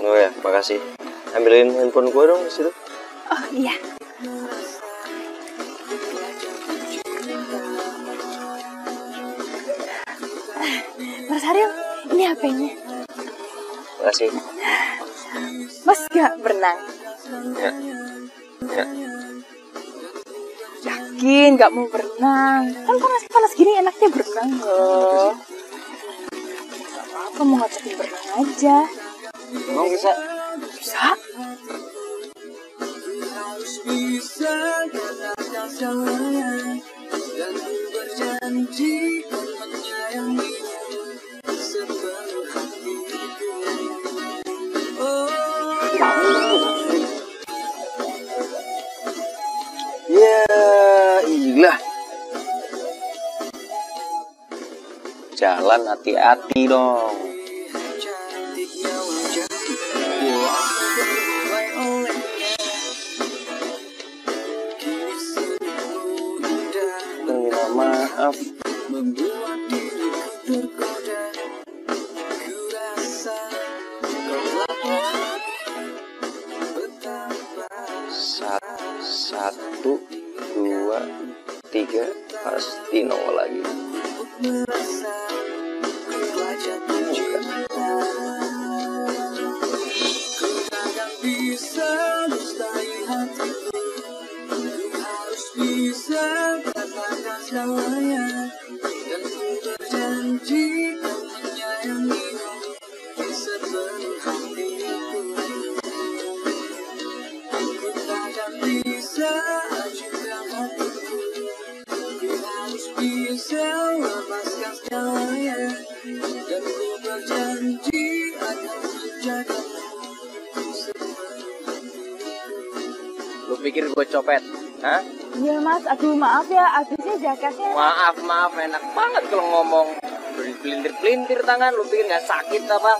Oh ya, makasih. Ambilin handphone gue dong di situ. Oh iya. Mas Ariel, ini HP-nya. Makasih. Mas gak berenang? Ya. Ya. Yakin gak mau berenang? Kan panas-panas gini enaknya berenang loh. Gak apa-apa mau ngajakin berenang aja. Emang bisa? Bisa? Ya, ilah. Jalan hati-hati dong. Maaf. Sat- Satu, dua, tiga, pasti nongol lagi. Pikir gue copet? Hah? Iya mas, aduh maaf ya, habisnya jaketnya Maaf, maaf, enak banget kalau ngomong. Pelintir-pelintir tangan, lu pikir nggak sakit apa?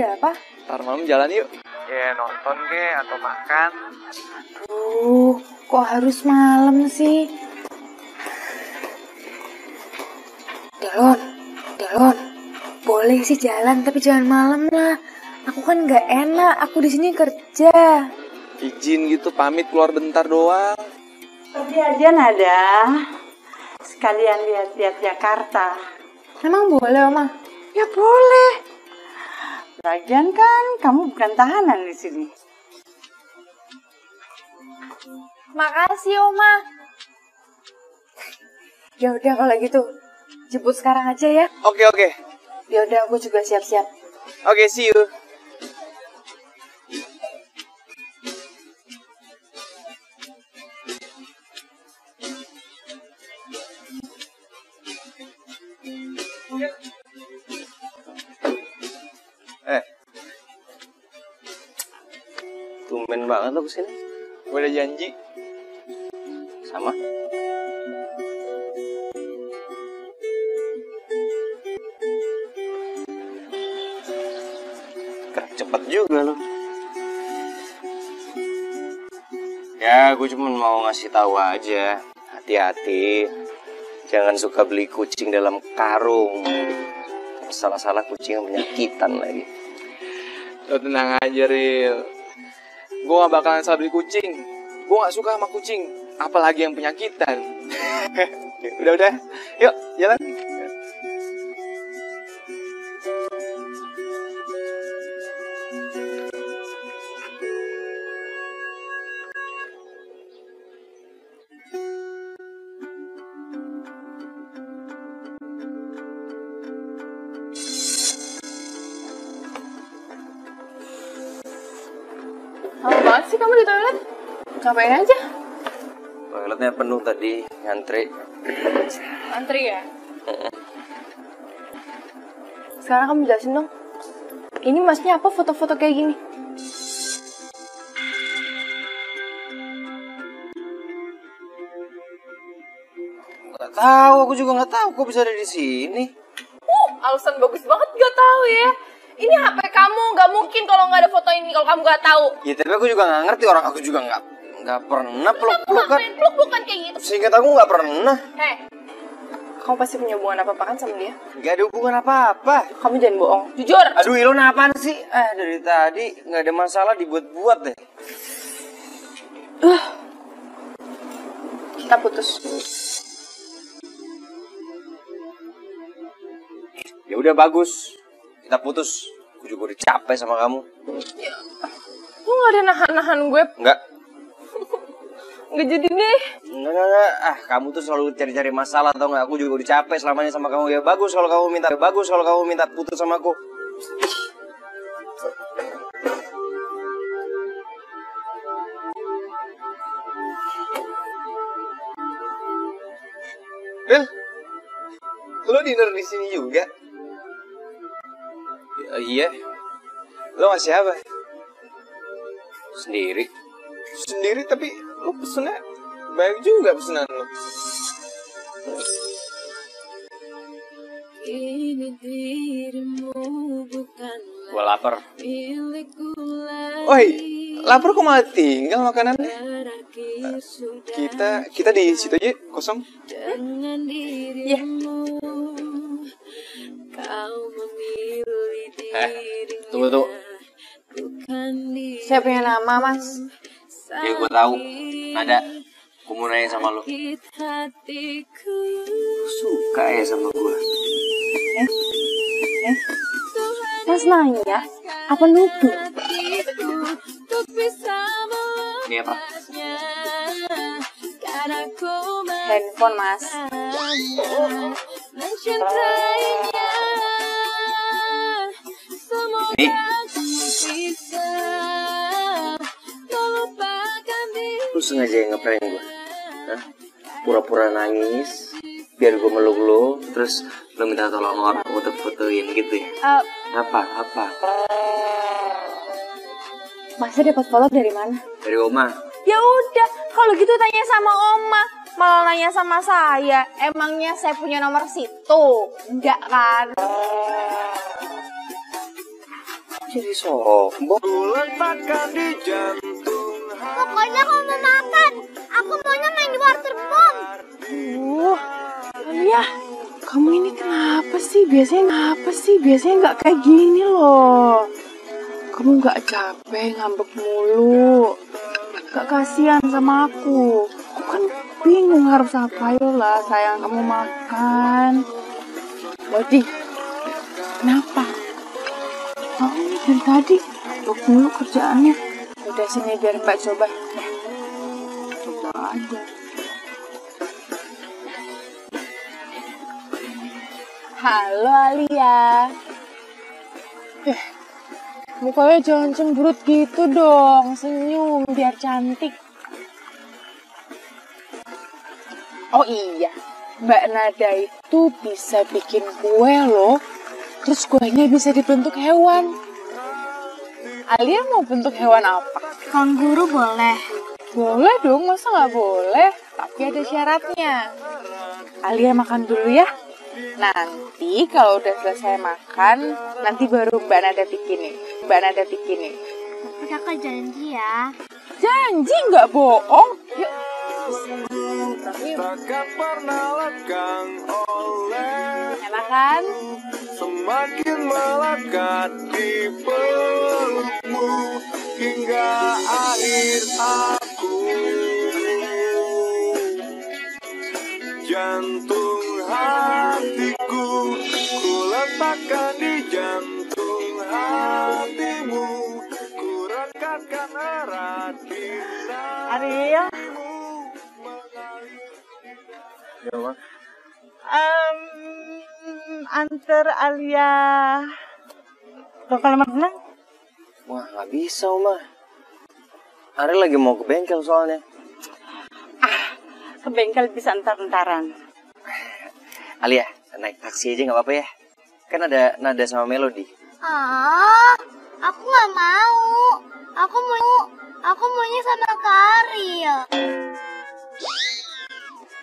Ada apa? Ntar malam jalan yuk. Ya nonton ke atau makan. Aduh, kok harus malam sih? Delon, Delon, boleh sih jalan tapi jangan malam lah. Aku kan nggak enak, aku di sini kerja. Izin gitu pamit keluar bentar doang. Pergi aja Nada. Sekalian lihat-lihat Jakarta. Emang boleh, Oma? Ya boleh. Lagian kan kamu bukan tahanan di sini. Makasih, Oma. Ya udah kalau gitu, jemput sekarang aja ya. Oke oke. Ya udah, aku juga siap-siap. Oke see you. Banget lo ke sini. Gue udah janji. Sama. Gerak cepet juga lo. Ya, gue cuma mau ngasih tahu aja. Hati-hati. Jangan suka beli kucing dalam karung. Salah-salah kucing yang penyakitan lagi. Lo tenang aja, Ril. Gue gak bakalan beli kucing. Gue gak suka sama kucing. Apalagi yang penyakitan. Udah-udah. Yuk, jalan. Ngapain aja? Toiletnya penuh tadi, ngantri. Antri ya? Sekarang kamu jelasin dong. Ini maksudnya apa foto-foto kayak gini? Gak tahu, aku juga nggak tahu kok bisa ada di sini. Uh, alasan bagus banget gak tahu ya. Ini HP kamu, gak mungkin kalau nggak ada foto ini kalau kamu gak tahu. Ya tapi aku juga nggak ngerti orang aku juga nggak nggak pernah peluk-pelukan. Ngapain peluk bukan kayak gitu. Seingat aku nggak pernah. Hei, kamu pasti punya hubungan apa-apa kan sama dia? Gak ada hubungan apa-apa. Kamu jangan bohong, jujur. Aduh, Ilon apaan sih? Eh, dari tadi nggak ada masalah dibuat-buat deh. Kita putus. Ya udah bagus. Kita putus. Aku juga udah capek sama kamu. Lu gak ada nahan-nahan gue, Enggak. Gak jadi deh. Enggak, enggak, enggak. Ah, kamu tuh selalu cari-cari masalah tau nggak? Aku juga udah capek selamanya sama kamu. Ya bagus kalau kamu minta, ya bagus kalau kamu minta putus sama aku. Ril, lo dinner di sini juga? Ya, iya, Lo ngasih apa? sendiri. Sendiri tapi lo pesennya banyak juga pesenan lo. Gua lapar. Woi, lapar kok malah tinggal makanannya? Kita kita di situ aja kosong. Ya, Eh, tunggu tuh. saya punya nama, Mas. Ya gua tahu. Nada. Aku mau nanya sama lo. Suka ya sama gua. Mas nanya, apa nuduh? Ini apa? Handphone, Mas. Ini sengaja yang ngeprank gua. Hah? Pura-pura nangis biar gua meluk lu terus lu minta tolong orang untuk fotoin gitu ya. Eh, Apa? Apa? Masnya dapat foto dari mana? Dari Oma. Ya udah, kalau gitu tanya sama Oma. Malah nanya sama saya. Emangnya saya punya nomor situ? Enggak kan? Jadi sombong. Letakkan di jantung Pokoknya kalau aku maunya main di waterboom. Uh, Alia, kamu ini kenapa sih? Biasanya kenapa sih? Biasanya nggak kayak gini loh. Kamu nggak capek ngambek mulu. Gak kasihan sama aku. Aku kan bingung harus apa lah sayang kamu makan. Wadi, kenapa? Kamu ini dari tadi ngambek mulu kerjaannya. Udah sini biar mbak coba. Aja. Halo Alia. Eh, mukanya jangan cemberut gitu dong. Senyum biar cantik. Oh iya, Mbak Nada itu bisa bikin kue loh. Terus kuenya bisa dibentuk hewan. Alia mau bentuk hewan apa? Kanguru boleh. Boleh dong, masa nggak boleh? Tapi ada syaratnya. Alia makan dulu ya. Nanti kalau udah selesai makan, nanti baru Mbak Nada bikinin. Mbak Nada bikinin. Kakak janji ya. Janji nggak bohong. Yuk. Takkan pernah lekang oleh Enak kan? Semakin melekat di pelukmu Hingga akhir aku. Jantung hatiku Ku letakkan di jantung hatimu. Ku rekatkan erat di Ariel, em, antar Alia ke kolam renang. Wah, nggak bisa, Oma. Ari lagi mau ke bengkel soalnya. Ke bengkel bisa antar-antaran. Alia, naik taksi aja nggak apa-apa ya? Kan ada nada sama melodi. Ah, aku nggak mau. Aku mau, aku maunya sama Karil.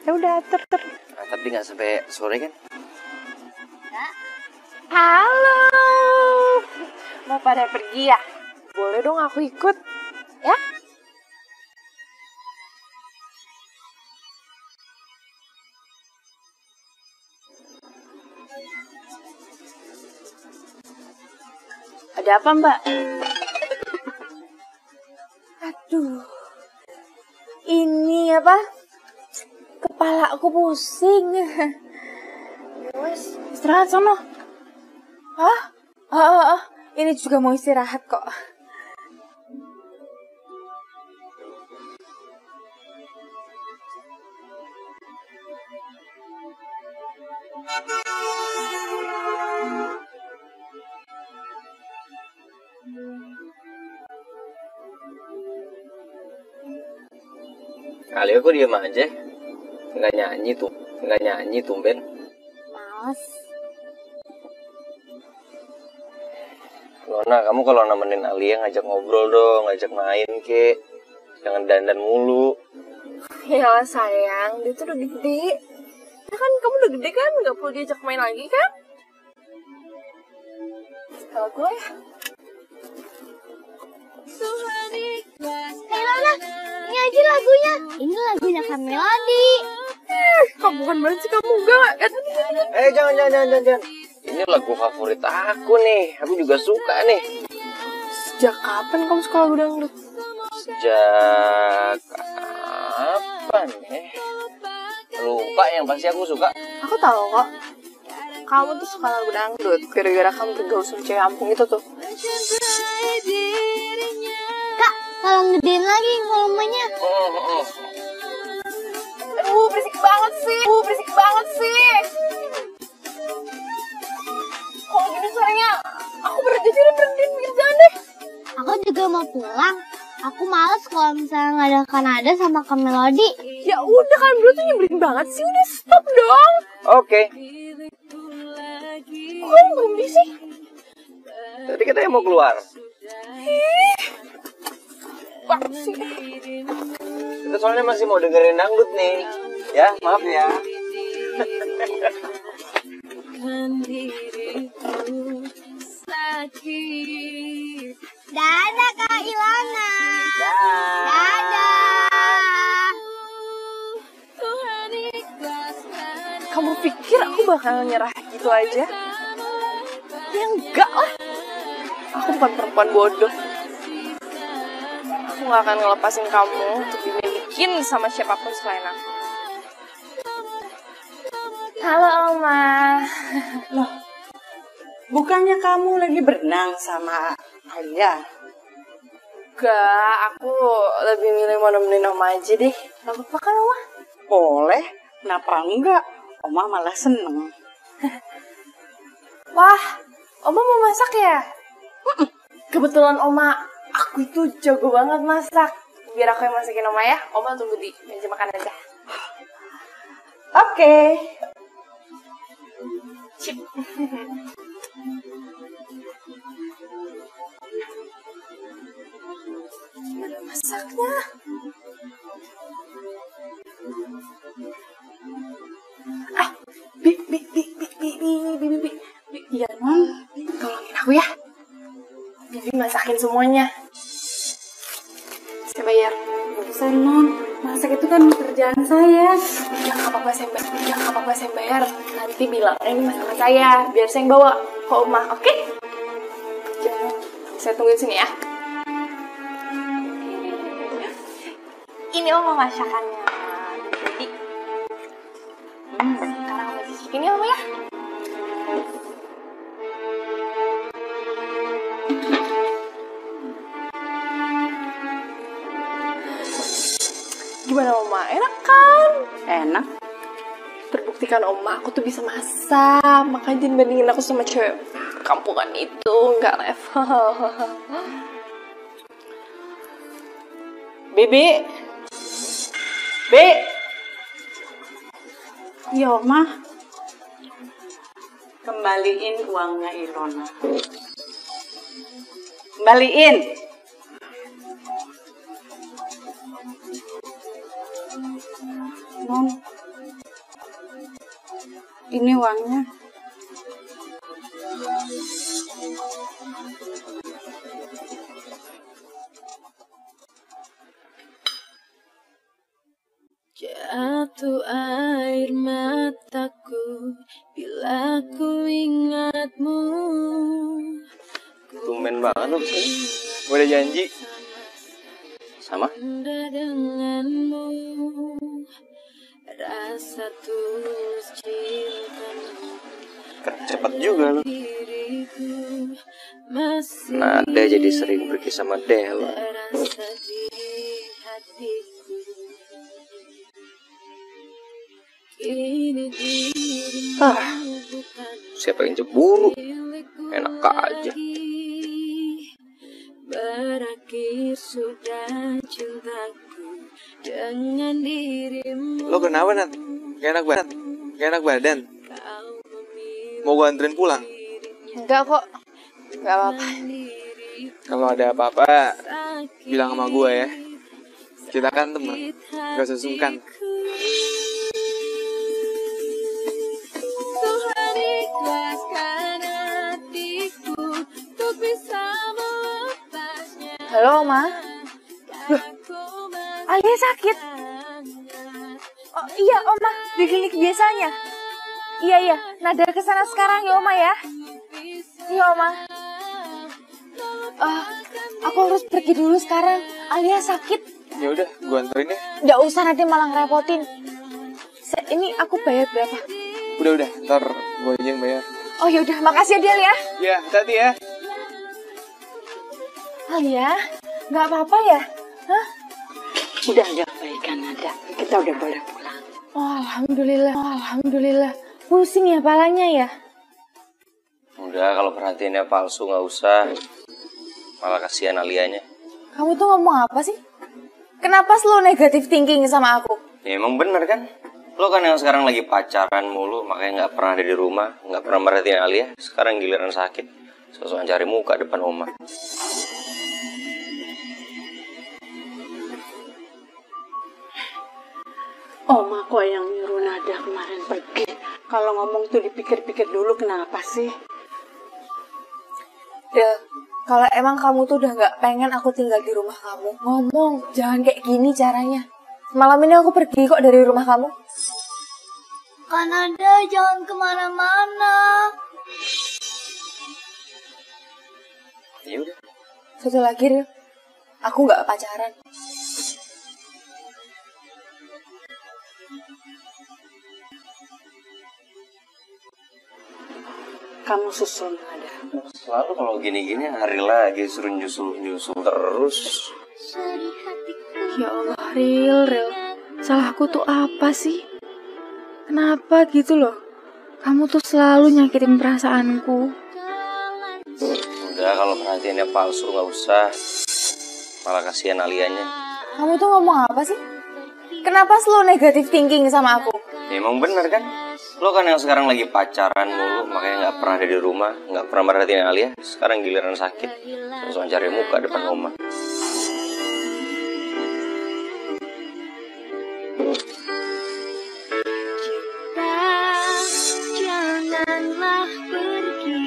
Ya udah, ter ter. Nah, tapi nggak sampai sore kan? Halo. Mau pada pergi ya? Boleh dong aku ikut. Ya? Ada apa mbak? Aduh. Ini apa? Kepala aku pusing. Wes, istirahat sono. Hah? Ah, ah, ah. Ini juga mau istirahat kok. Alia kok diem aja? Nggak nyanyi tuh, nggak nyanyi tumben. Males. Lona, kamu kalau nemenin Alia ngajak ngobrol dong, ngajak main ke. Jangan dandan mulu. Ya sayang, dia tuh udah gede. Ya kan kamu udah gede kan, nggak perlu diajak main lagi kan? Kalau gue ya. Hei Lona, ini aja lagunya. Ini lagunya Kamelodi. Kamu kan banget sih kamu enggak. Eh, Eh, jangan, jangan, jangan, jangan, jangan. Ini lagu favorit aku nih. Aku juga suka nih. Sejak kapan kamu suka lagu dangdut? Sejak kapan ya? Lupa yang pasti aku suka. Aku tahu kok. Kamu tuh suka lagu dangdut gara-gara kamu bergaul sama cewek kampung itu tuh. Kak, tolong gedein lagi volumenya. Oh, oh. Aduh, berisik banget sih. Aduh, berisik banget sih. Kalau gini suaranya, aku berhenti jadi berhenti pinggir jalan deh. Aku juga mau pulang. Aku males kalau misalnya nggak ada Kanada sama Kamelodi. Ya udah kan bro tuh nyebelin banget sih. Udah stop dong. Oke. Kok kamu berhenti sih? Tadi katanya mau keluar. Wah, sih. Kita soalnya masih mau dengerin dangdut nih. Ya, maaf ya. Dadah Kak Ilana. Dadah. Kamu pikir aku bakal nyerah gitu aja? Ya enggak lah. Aku bukan perempuan bodoh. Aku gak akan ngelepasin kamu untuk dimilikin sama siapa pun selain aku. Halo Oma. Loh, bukannya kamu lagi berenang sama Alia? Enggak, aku lebih milih mau nemenin Oma aja deh. Gak apa-apa kan Oma? Boleh, kenapa enggak? Oma malah seneng. Wah, Oma mau masak ya? Kebetulan Oma, aku itu jago banget masak. Biar aku yang masakin Oma ya. Oma tunggu di meja makan aja. Oke. Gimana masaknya? Ah, bi, bi, bi, bi, bi, bi, bi, bi, bi, bi, iya non, tolongin aku ya. Bibi masakin semuanya. Siapa bayar. Bisa non, masak itu kan kerjaan saya. Ya nggak apa-apa saya bayar. Ya nggak apa-apa saya bayar. Nanti bilang ini masakan saya, biar saya yang bawa ke rumah, oke? Jangan, saya tungguin sini ya. Ini oma masakannya. Jadi, sekarang oma cicipin ya oma ya. Kan? Enak. terbuktikan oma aku tuh bisa masak makanya jangan bandingin aku sama cewek kampungan itu nggak level Bibi. Bi. Iya, Oma. Kembaliin uangnya Ilona. Kembaliin. Non. Ini uangnya. Jatuh air mataku bila ku ingatmu. Tumben banget ke sini. Gue udah janji. Sama? Denganmu rasa tulus cintamu Cepet juga lo. masih Nada jadi sering pergi sama Dela. Ah, siapa yang cemburu? Enak aja. Berakhir sudah cintaku dengan dirimu. Lo kenapa Nat? Gak enak badan? Gak enak badan? Mau gue anterin pulang? enggak kok nggak apa-apa Kalau ada apa-apa, bilang sama gue ya. Kita kan teman, gak usah sungkan. Tuhan ikhlaskan hatiku Alia sakit. Oh iya oma. Di klinik biasanya. Iya iya. Nada ke sana sekarang ya oma ya. Iya oma. Ah, aku harus pergi dulu sekarang. Alia sakit. Ya udah, gue anterin ya. nggak usah nanti malah ngerepotin. Se- ini aku bayar berapa? Udah udah, ntar gue aja yang bayar. oh yaudah makasih ya Del ya. Ya, tadi ya. Alia nggak apa-apa ya? Hah? Udah ada baikan ada. Kita udah boleh pulang. Oh, alhamdulillah oh, alhamdulillah pusing ya palanya ya Udah kalau perhatiannya palsu nggak usah. Malah kasihan Alianya. kamu tuh ngomong apa sih kenapa selalu negatif thinking sama aku Ya emang bener kan? Lo kan yang sekarang lagi pacaran mulu, makanya nggak pernah ada di rumah, nggak pernah merhatiin Alia. Sekarang giliran sakit, sosokan cari muka depan Oma. Oma kok yang nyuruh Nada kemarin pergi. Kalau ngomong tuh dipikir-pikir dulu kenapa sih? Del, kalau emang kamu tuh udah nggak pengen aku tinggal di rumah kamu, ngomong, jangan kayak gini caranya. Malam ini aku pergi kok dari rumah kamu. Kanada jangan ke mana-mana. Ya udah. Satu lagi, Ril. Aku nggak pacaran. Kamu susul Nada. Selalu kalau gini-gini hari lagi suruh nyusul-nyusul terus. Ya Allah, Ril, Ril. Salahku tuh apa sih? Kenapa gitu loh? Kamu tuh selalu nyakitin perasaanku. Udah kalau perhatiannya palsu nggak usah. Malah kasihan Alianya. Kamu tuh ngomong apa sih? Kenapa selalu negatif thinking sama aku? Ya emang bener kan? Lo kan yang sekarang lagi pacaran mulu, makanya nggak pernah ada di rumah, nggak pernah merhatiin Alia. Sekarang giliran sakit, sosokan cari muka depan Oma. Janganlah pergi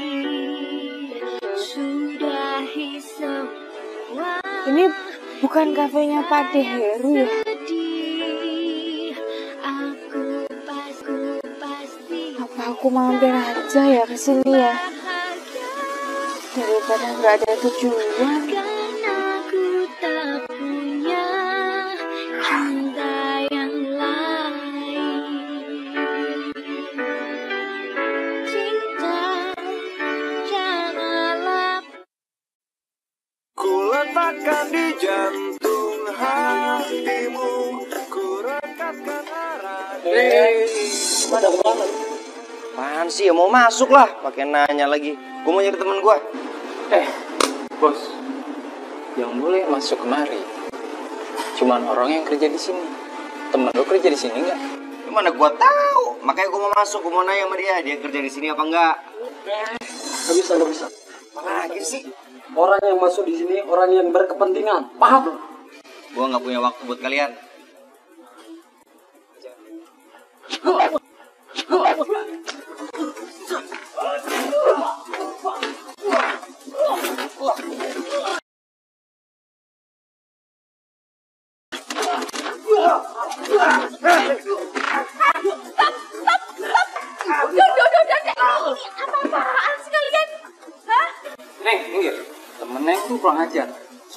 Sudahi semua Ini bukan kafenya Pak Heru ya? Mampir aja ya ke sini ya? Daripada nggak ada tujuan. Mau masuk lah, pakai nanya lagi. Gue mau nyari temen gue. Eh, bos, yang boleh masuk kemari cuman orang yang kerja di sini. Temen lo kerja di sini nggak? Gimana gue tahu? Makanya gue mau masuk, gue mau nanya sama dia, dia kerja di sini apa enggak? Gak bisa, gak bisa. Apa lagi sih? Orang yang masuk di sini orang yang berkepentingan. Paham? Gue nggak punya waktu buat kalian.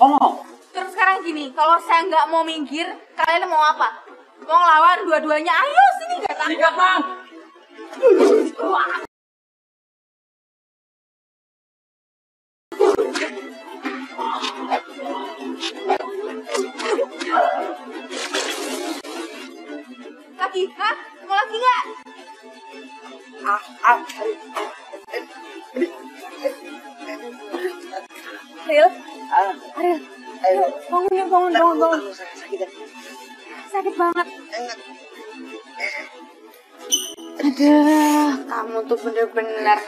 Sono. Terus sekarang gini, kalau saya nggak mau minggir, kalian mau apa? Mau ngelawan dua-duanya? Ayo sini nggak takut. Sikat, Bang. Bangun. Sakit banget. Aduh, kamu tuh bener-bener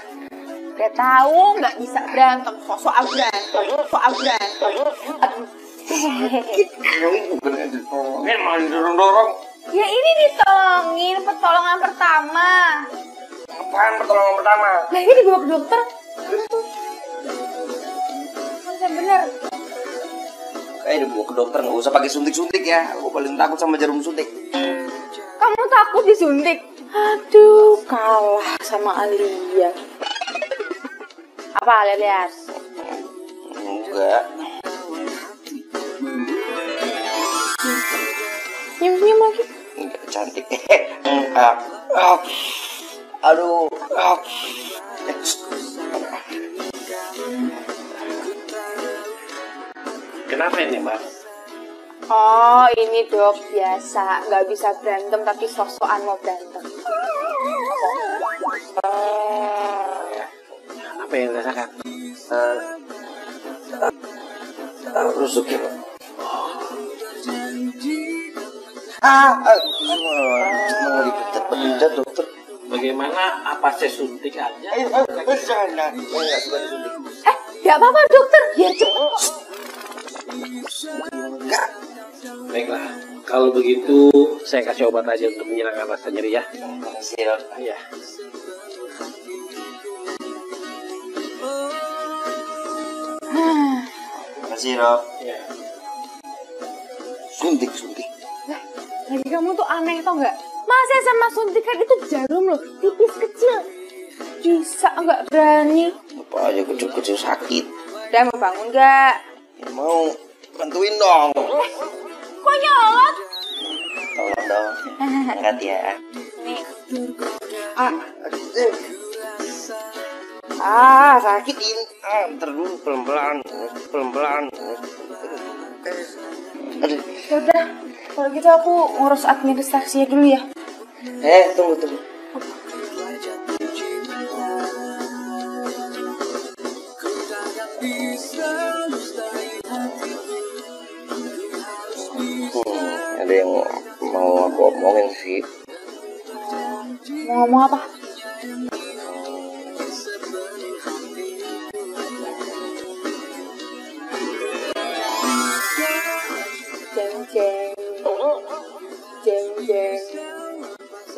udah tahu nggak bisa berantem, sosok berantem, sosok berantem. Aduh. malah dorong-dorong. Ya ini ditolongin pertolongan pertama. Apaan pertolongan pertama? Nah ini dibawa ke dokter. Kayak dibawa ke dokter nggak usah pakai suntik-suntik ya. Gue paling takut sama jarum suntik. Kamu takut disuntik? Aduh, kalah sama Alia. Apa Alia lihat? Enggak. Senyum-senyum lagi. Enggak cantik. Ah, ah. Aduh. Kenapa ini, Mbak? Oh, ini dok biasa, nggak bisa berantem tapi sosokan mau berantem. Apa yang dirasakan? Eh, ah, rusuk ya, Pak. Ah, ah, mau dipencet-pencet dokter. Bagaimana? Apa saya suntik aja? Ayo, jangan. Saya nggak suka disuntik. Eh, nggak apa-apa dokter, biar cepet. Enggak. Baiklah. Kalau begitu, saya kasih obat aja untuk menghilangkan rasa nyeri ya. Makasih, dok. Iya. Makasih, dok. Iya. Suntik, suntik. Lagi kamu tuh aneh tau nggak? Masa sama suntikan itu jarum loh, tipis kecil. Bisa nggak berani? Apa aja kecil-kecil sakit. Udah mau bangun nggak? Ya, mau bantuin dong. Kok nyolot? Tolong dong. Angkat ya. Nih, Ah. Ah, sakit ini. Ah, ntar dulu pelan-pelan, pelan-pelan. Aduh. Ya udah, kalau gitu aku ngurus administrasinya dulu ya. Eh, tunggu, tunggu. Mau aku omongin sih. Mau ngomong apa? Jeng jeng. Jeng jeng.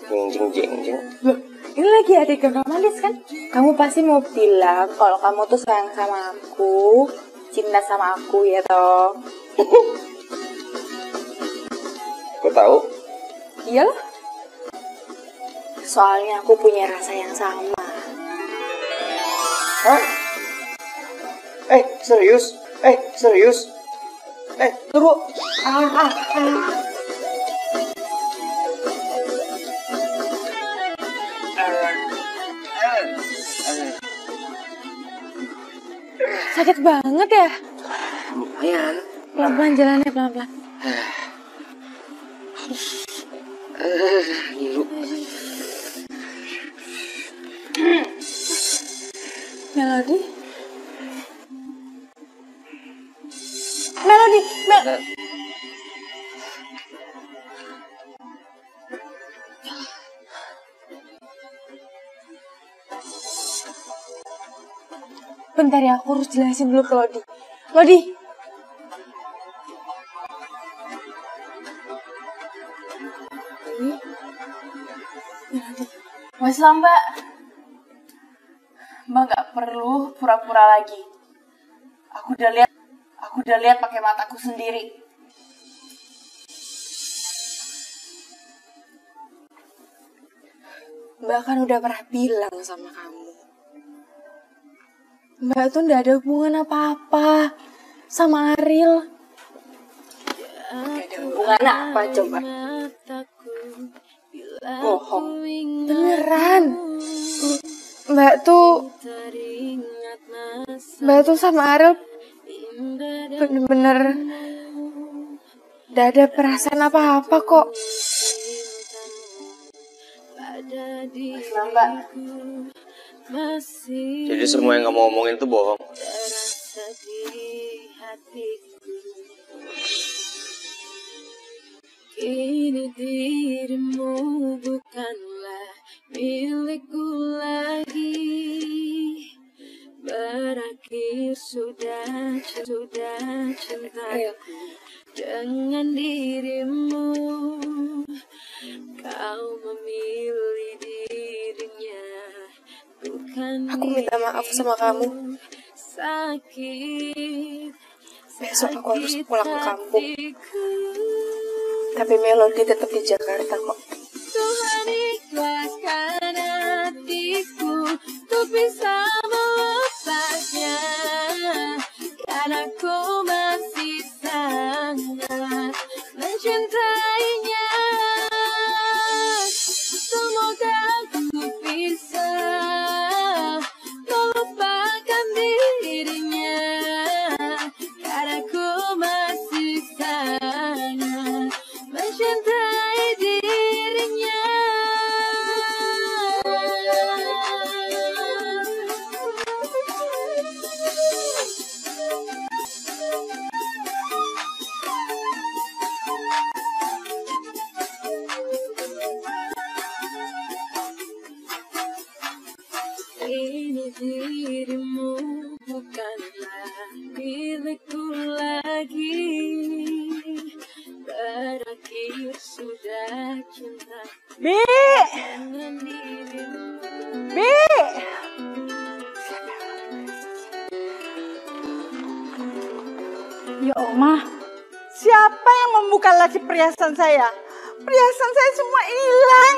Jeng jeng jeng jeng. Loh, ini lagi adegan romantis kan? Kamu pasti mau bilang kalau kamu tuh sayang sama aku, cinta sama aku ya toh. Tahu? Iyalah. Soalnya aku punya rasa yang sama. Hah? Eh, serius? Eh, serius? Eh, tunggu. Ah, ah, ah. Sakit banget ya? Lumayan. Pelan-pelan jalannya, pelan-pelan. Eh, ngilu. Melody? Melody, Mel Bentar ya, aku harus jelasin dulu ke Lodi. Lodi! Wes lah mbak. Mbak nggak perlu pura-pura lagi. Aku udah lihat, aku udah lihat pakai mataku sendiri. Mbak kan udah pernah bilang sama kamu. Mbak tuh nggak ada hubungan apa-apa sama Ariel. Gak ada hubungan apa coba? Bohong. Beneran. Mbak tuh Mbak tuh sama Ariel bener-bener gak ada perasaan apa-apa kok. Mbak. Jadi semua yang kamu omongin itu bohong. Kini dirimu bukanlah milikku lagi. Berakhir sudah, sudah cintaku dengan dirimu. Kau memilih dirinya bukan Aku minta maaf sama kamu. Sakit Besok aku harus pulang ke kampung. Tapi Melody tetap di Jakarta kok. Tuhan ikhlaskan hatiku Untuk bisa melepasnya Karena ku masih sangat mencintainya Semoga ku bisa melupakan milikku lagi Berakhir sudah cinta Bi! Bi! Ya Oma, siapa yang membuka laci perhiasan saya? Perhiasan saya semua hilang.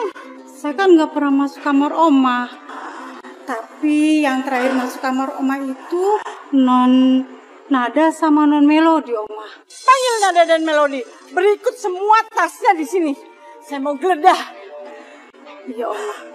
Saya kan nggak pernah masuk kamar Oma. Tapi yang terakhir masuk kamar Oma itu non Nada sama non Melodi Oma. Panggil Nada dan Melodi. Berikut semua tasnya di sini. Saya mau geledah. Ya Oma.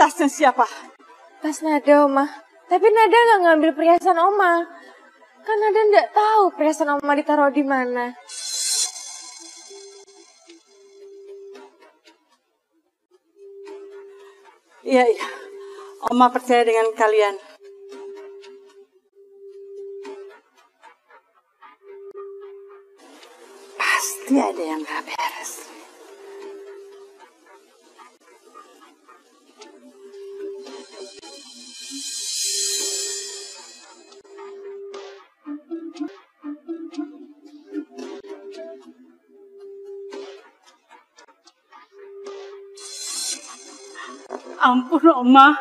Tasnya siapa? Tas Nada, Oma. Tapi Nada nggak ngambil perhiasan Oma. Kan Nada nggak tahu perhiasan Oma ditaruh di mana. Iya, iya. Oma percaya dengan kalian. Pasti ada yang gak beres. Ampun, Oma.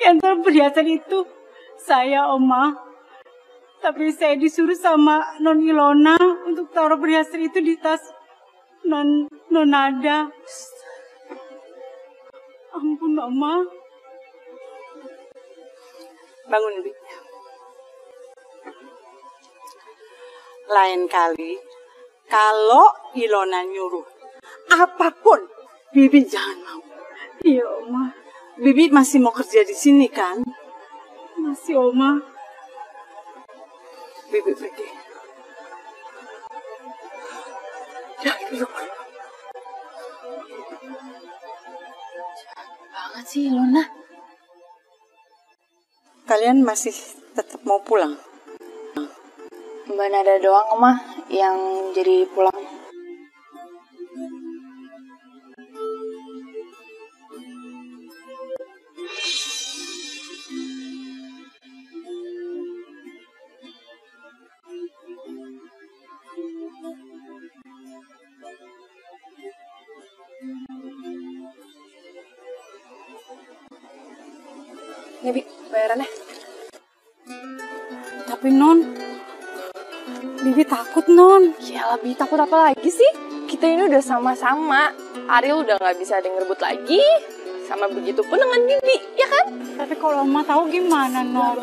Yang terperhiasan itu saya, Oma. Tapi saya disuruh sama Non Ilona untuk taruh perhiasan itu di tas Non Nonada. Ampun, Oma. Bangun, Bi. Lain kali, kalau Ilona nyuruh apa pun, Bibi jangan mau. Iya, Oma. Bibi masih mau kerja di sini, kan? Masih, Oma. Bibi pergi. Ya, duduk. Banget sih, Lona. Kalian masih tetap mau pulang? Mbak Nada doang, Oma, yang jadi pulang. Takut apa lagi sih? Kita ini udah sama-sama. Ariel udah nggak bisa ada yang ngerebut lagi. Sama begitu pun dengan Bibi, ya kan? Tapi kalau Oma tahu gimana Non?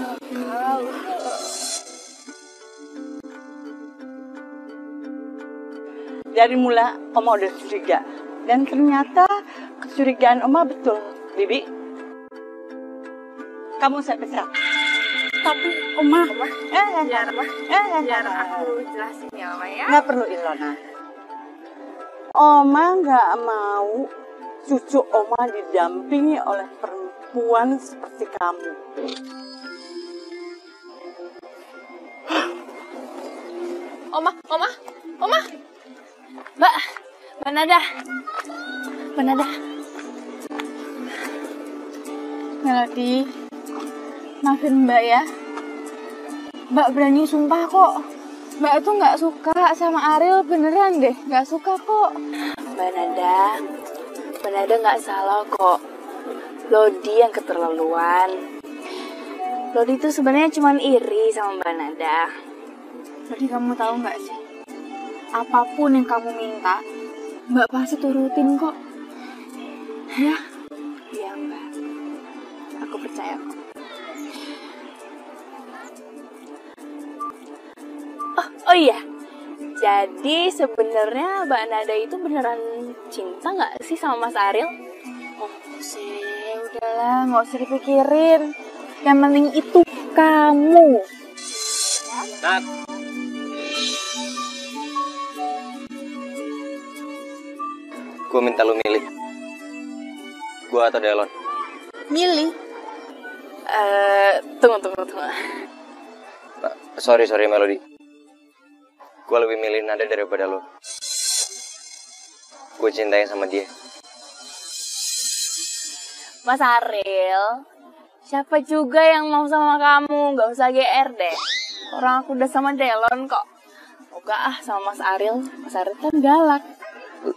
Dari mula Oma udah curiga. Dan ternyata kecurigaan Oma betul. Bibi, kamu saya pecat. Tapi Oma, eh, Biar, apa? eh, Biar aku jelasin ya, Oma ya. nggak perlu Ilona. Oma nggak mau cucu Oma didampingi oleh perempuan seperti kamu. Oma, Oma, Oma. Mbak, Mbak Nada. Mbak Nada. Melody, maafin Mbak ya. Mbak berani sumpah kok. Mbak tuh nggak suka sama Ariel beneran deh, nggak suka kok. Mbak Nada, Mbak Nada nggak salah kok. Lodi yang keterlaluan. Lodi itu sebenarnya cuma iri sama Mbak Nada. Jadi kamu tahu nggak sih? Apa pun yang kamu minta, Mbak pasti turutin kok. Ya? Iya Mbak. Aku percaya kok. Oh, iya. Jadi sebenarnya Mbak Nada itu beneran cinta nggak sih sama Mas Ariel? Oh sih, udahlah nggak usah dipikirin. Yang penting itu kamu. Nat, Gue minta lu milih. Gue atau Delon. Milih. Eh, tunggu, tunggu, tunggu. Sorry, sorry Melody. Gue lebih milih Nada daripada lo. Gue cintai sama dia. Mas Ariel, siapa juga yang mau sama kamu? Gak usah GR deh. Orang aku udah sama Delon kok. Moga ah sama Mas Ariel. Mas Ariel kan galak.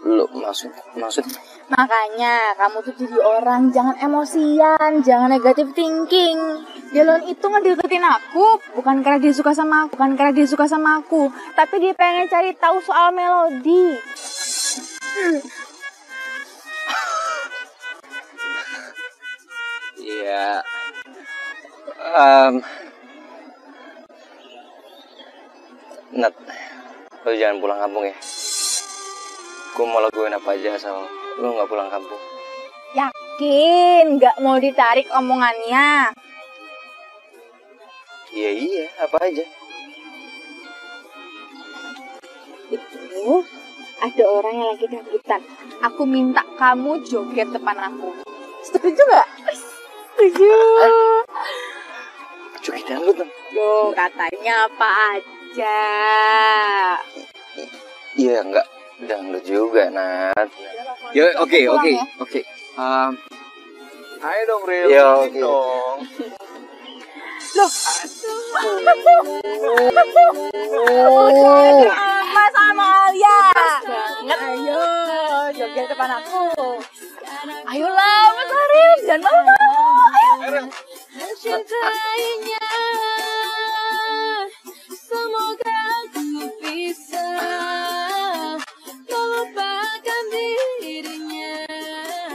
Lu maksud maksud Makanya kamu tuh jadi orang jangan emosian, jangan negatif thinking. Jalon itu ngedeketin aku bukan karena dia suka sama aku, bukan karena dia suka sama aku, tapi dia pengen cari tahu soal melodi. Iya. Um, Nat, lu jangan pulang kampung ya. Gue mau lakuin apa aja asal lu nggak pulang kampung. Yakin nggak mau ditarik omongannya? Iya iya, apa aja. Itu ada orang yang lagi dangdutan. Aku minta kamu joget depan aku. Setuju nggak? Setuju. Joget dangdut dong. Loh, katanya apa aja. Iya nggak dangdut juga Nat. Ya oke Pulang oke ya. oke. Um, Ayo dong. Iya, sini oke. dong. Loh. Mas sama Alia. Ingat. Ayo, joget depan aku. Ayolah, Mas Arif, jangan malu-malu. Ayo. Mencintainya Semoga ku bisa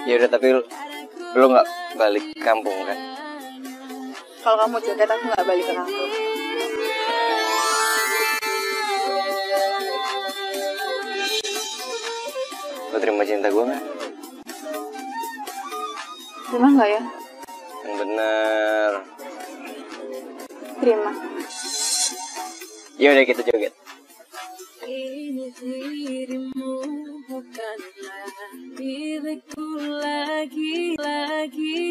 ya udah tapi lu lu nggak balik kampung kan? Kalau kamu joget aku nggak balik ke kampung. Lu terima cinta gue nggak? Terima nggak ya? Yang bener. Terima. Ya udah kita joget ini dirimu bukanlah diriku lagi lagi.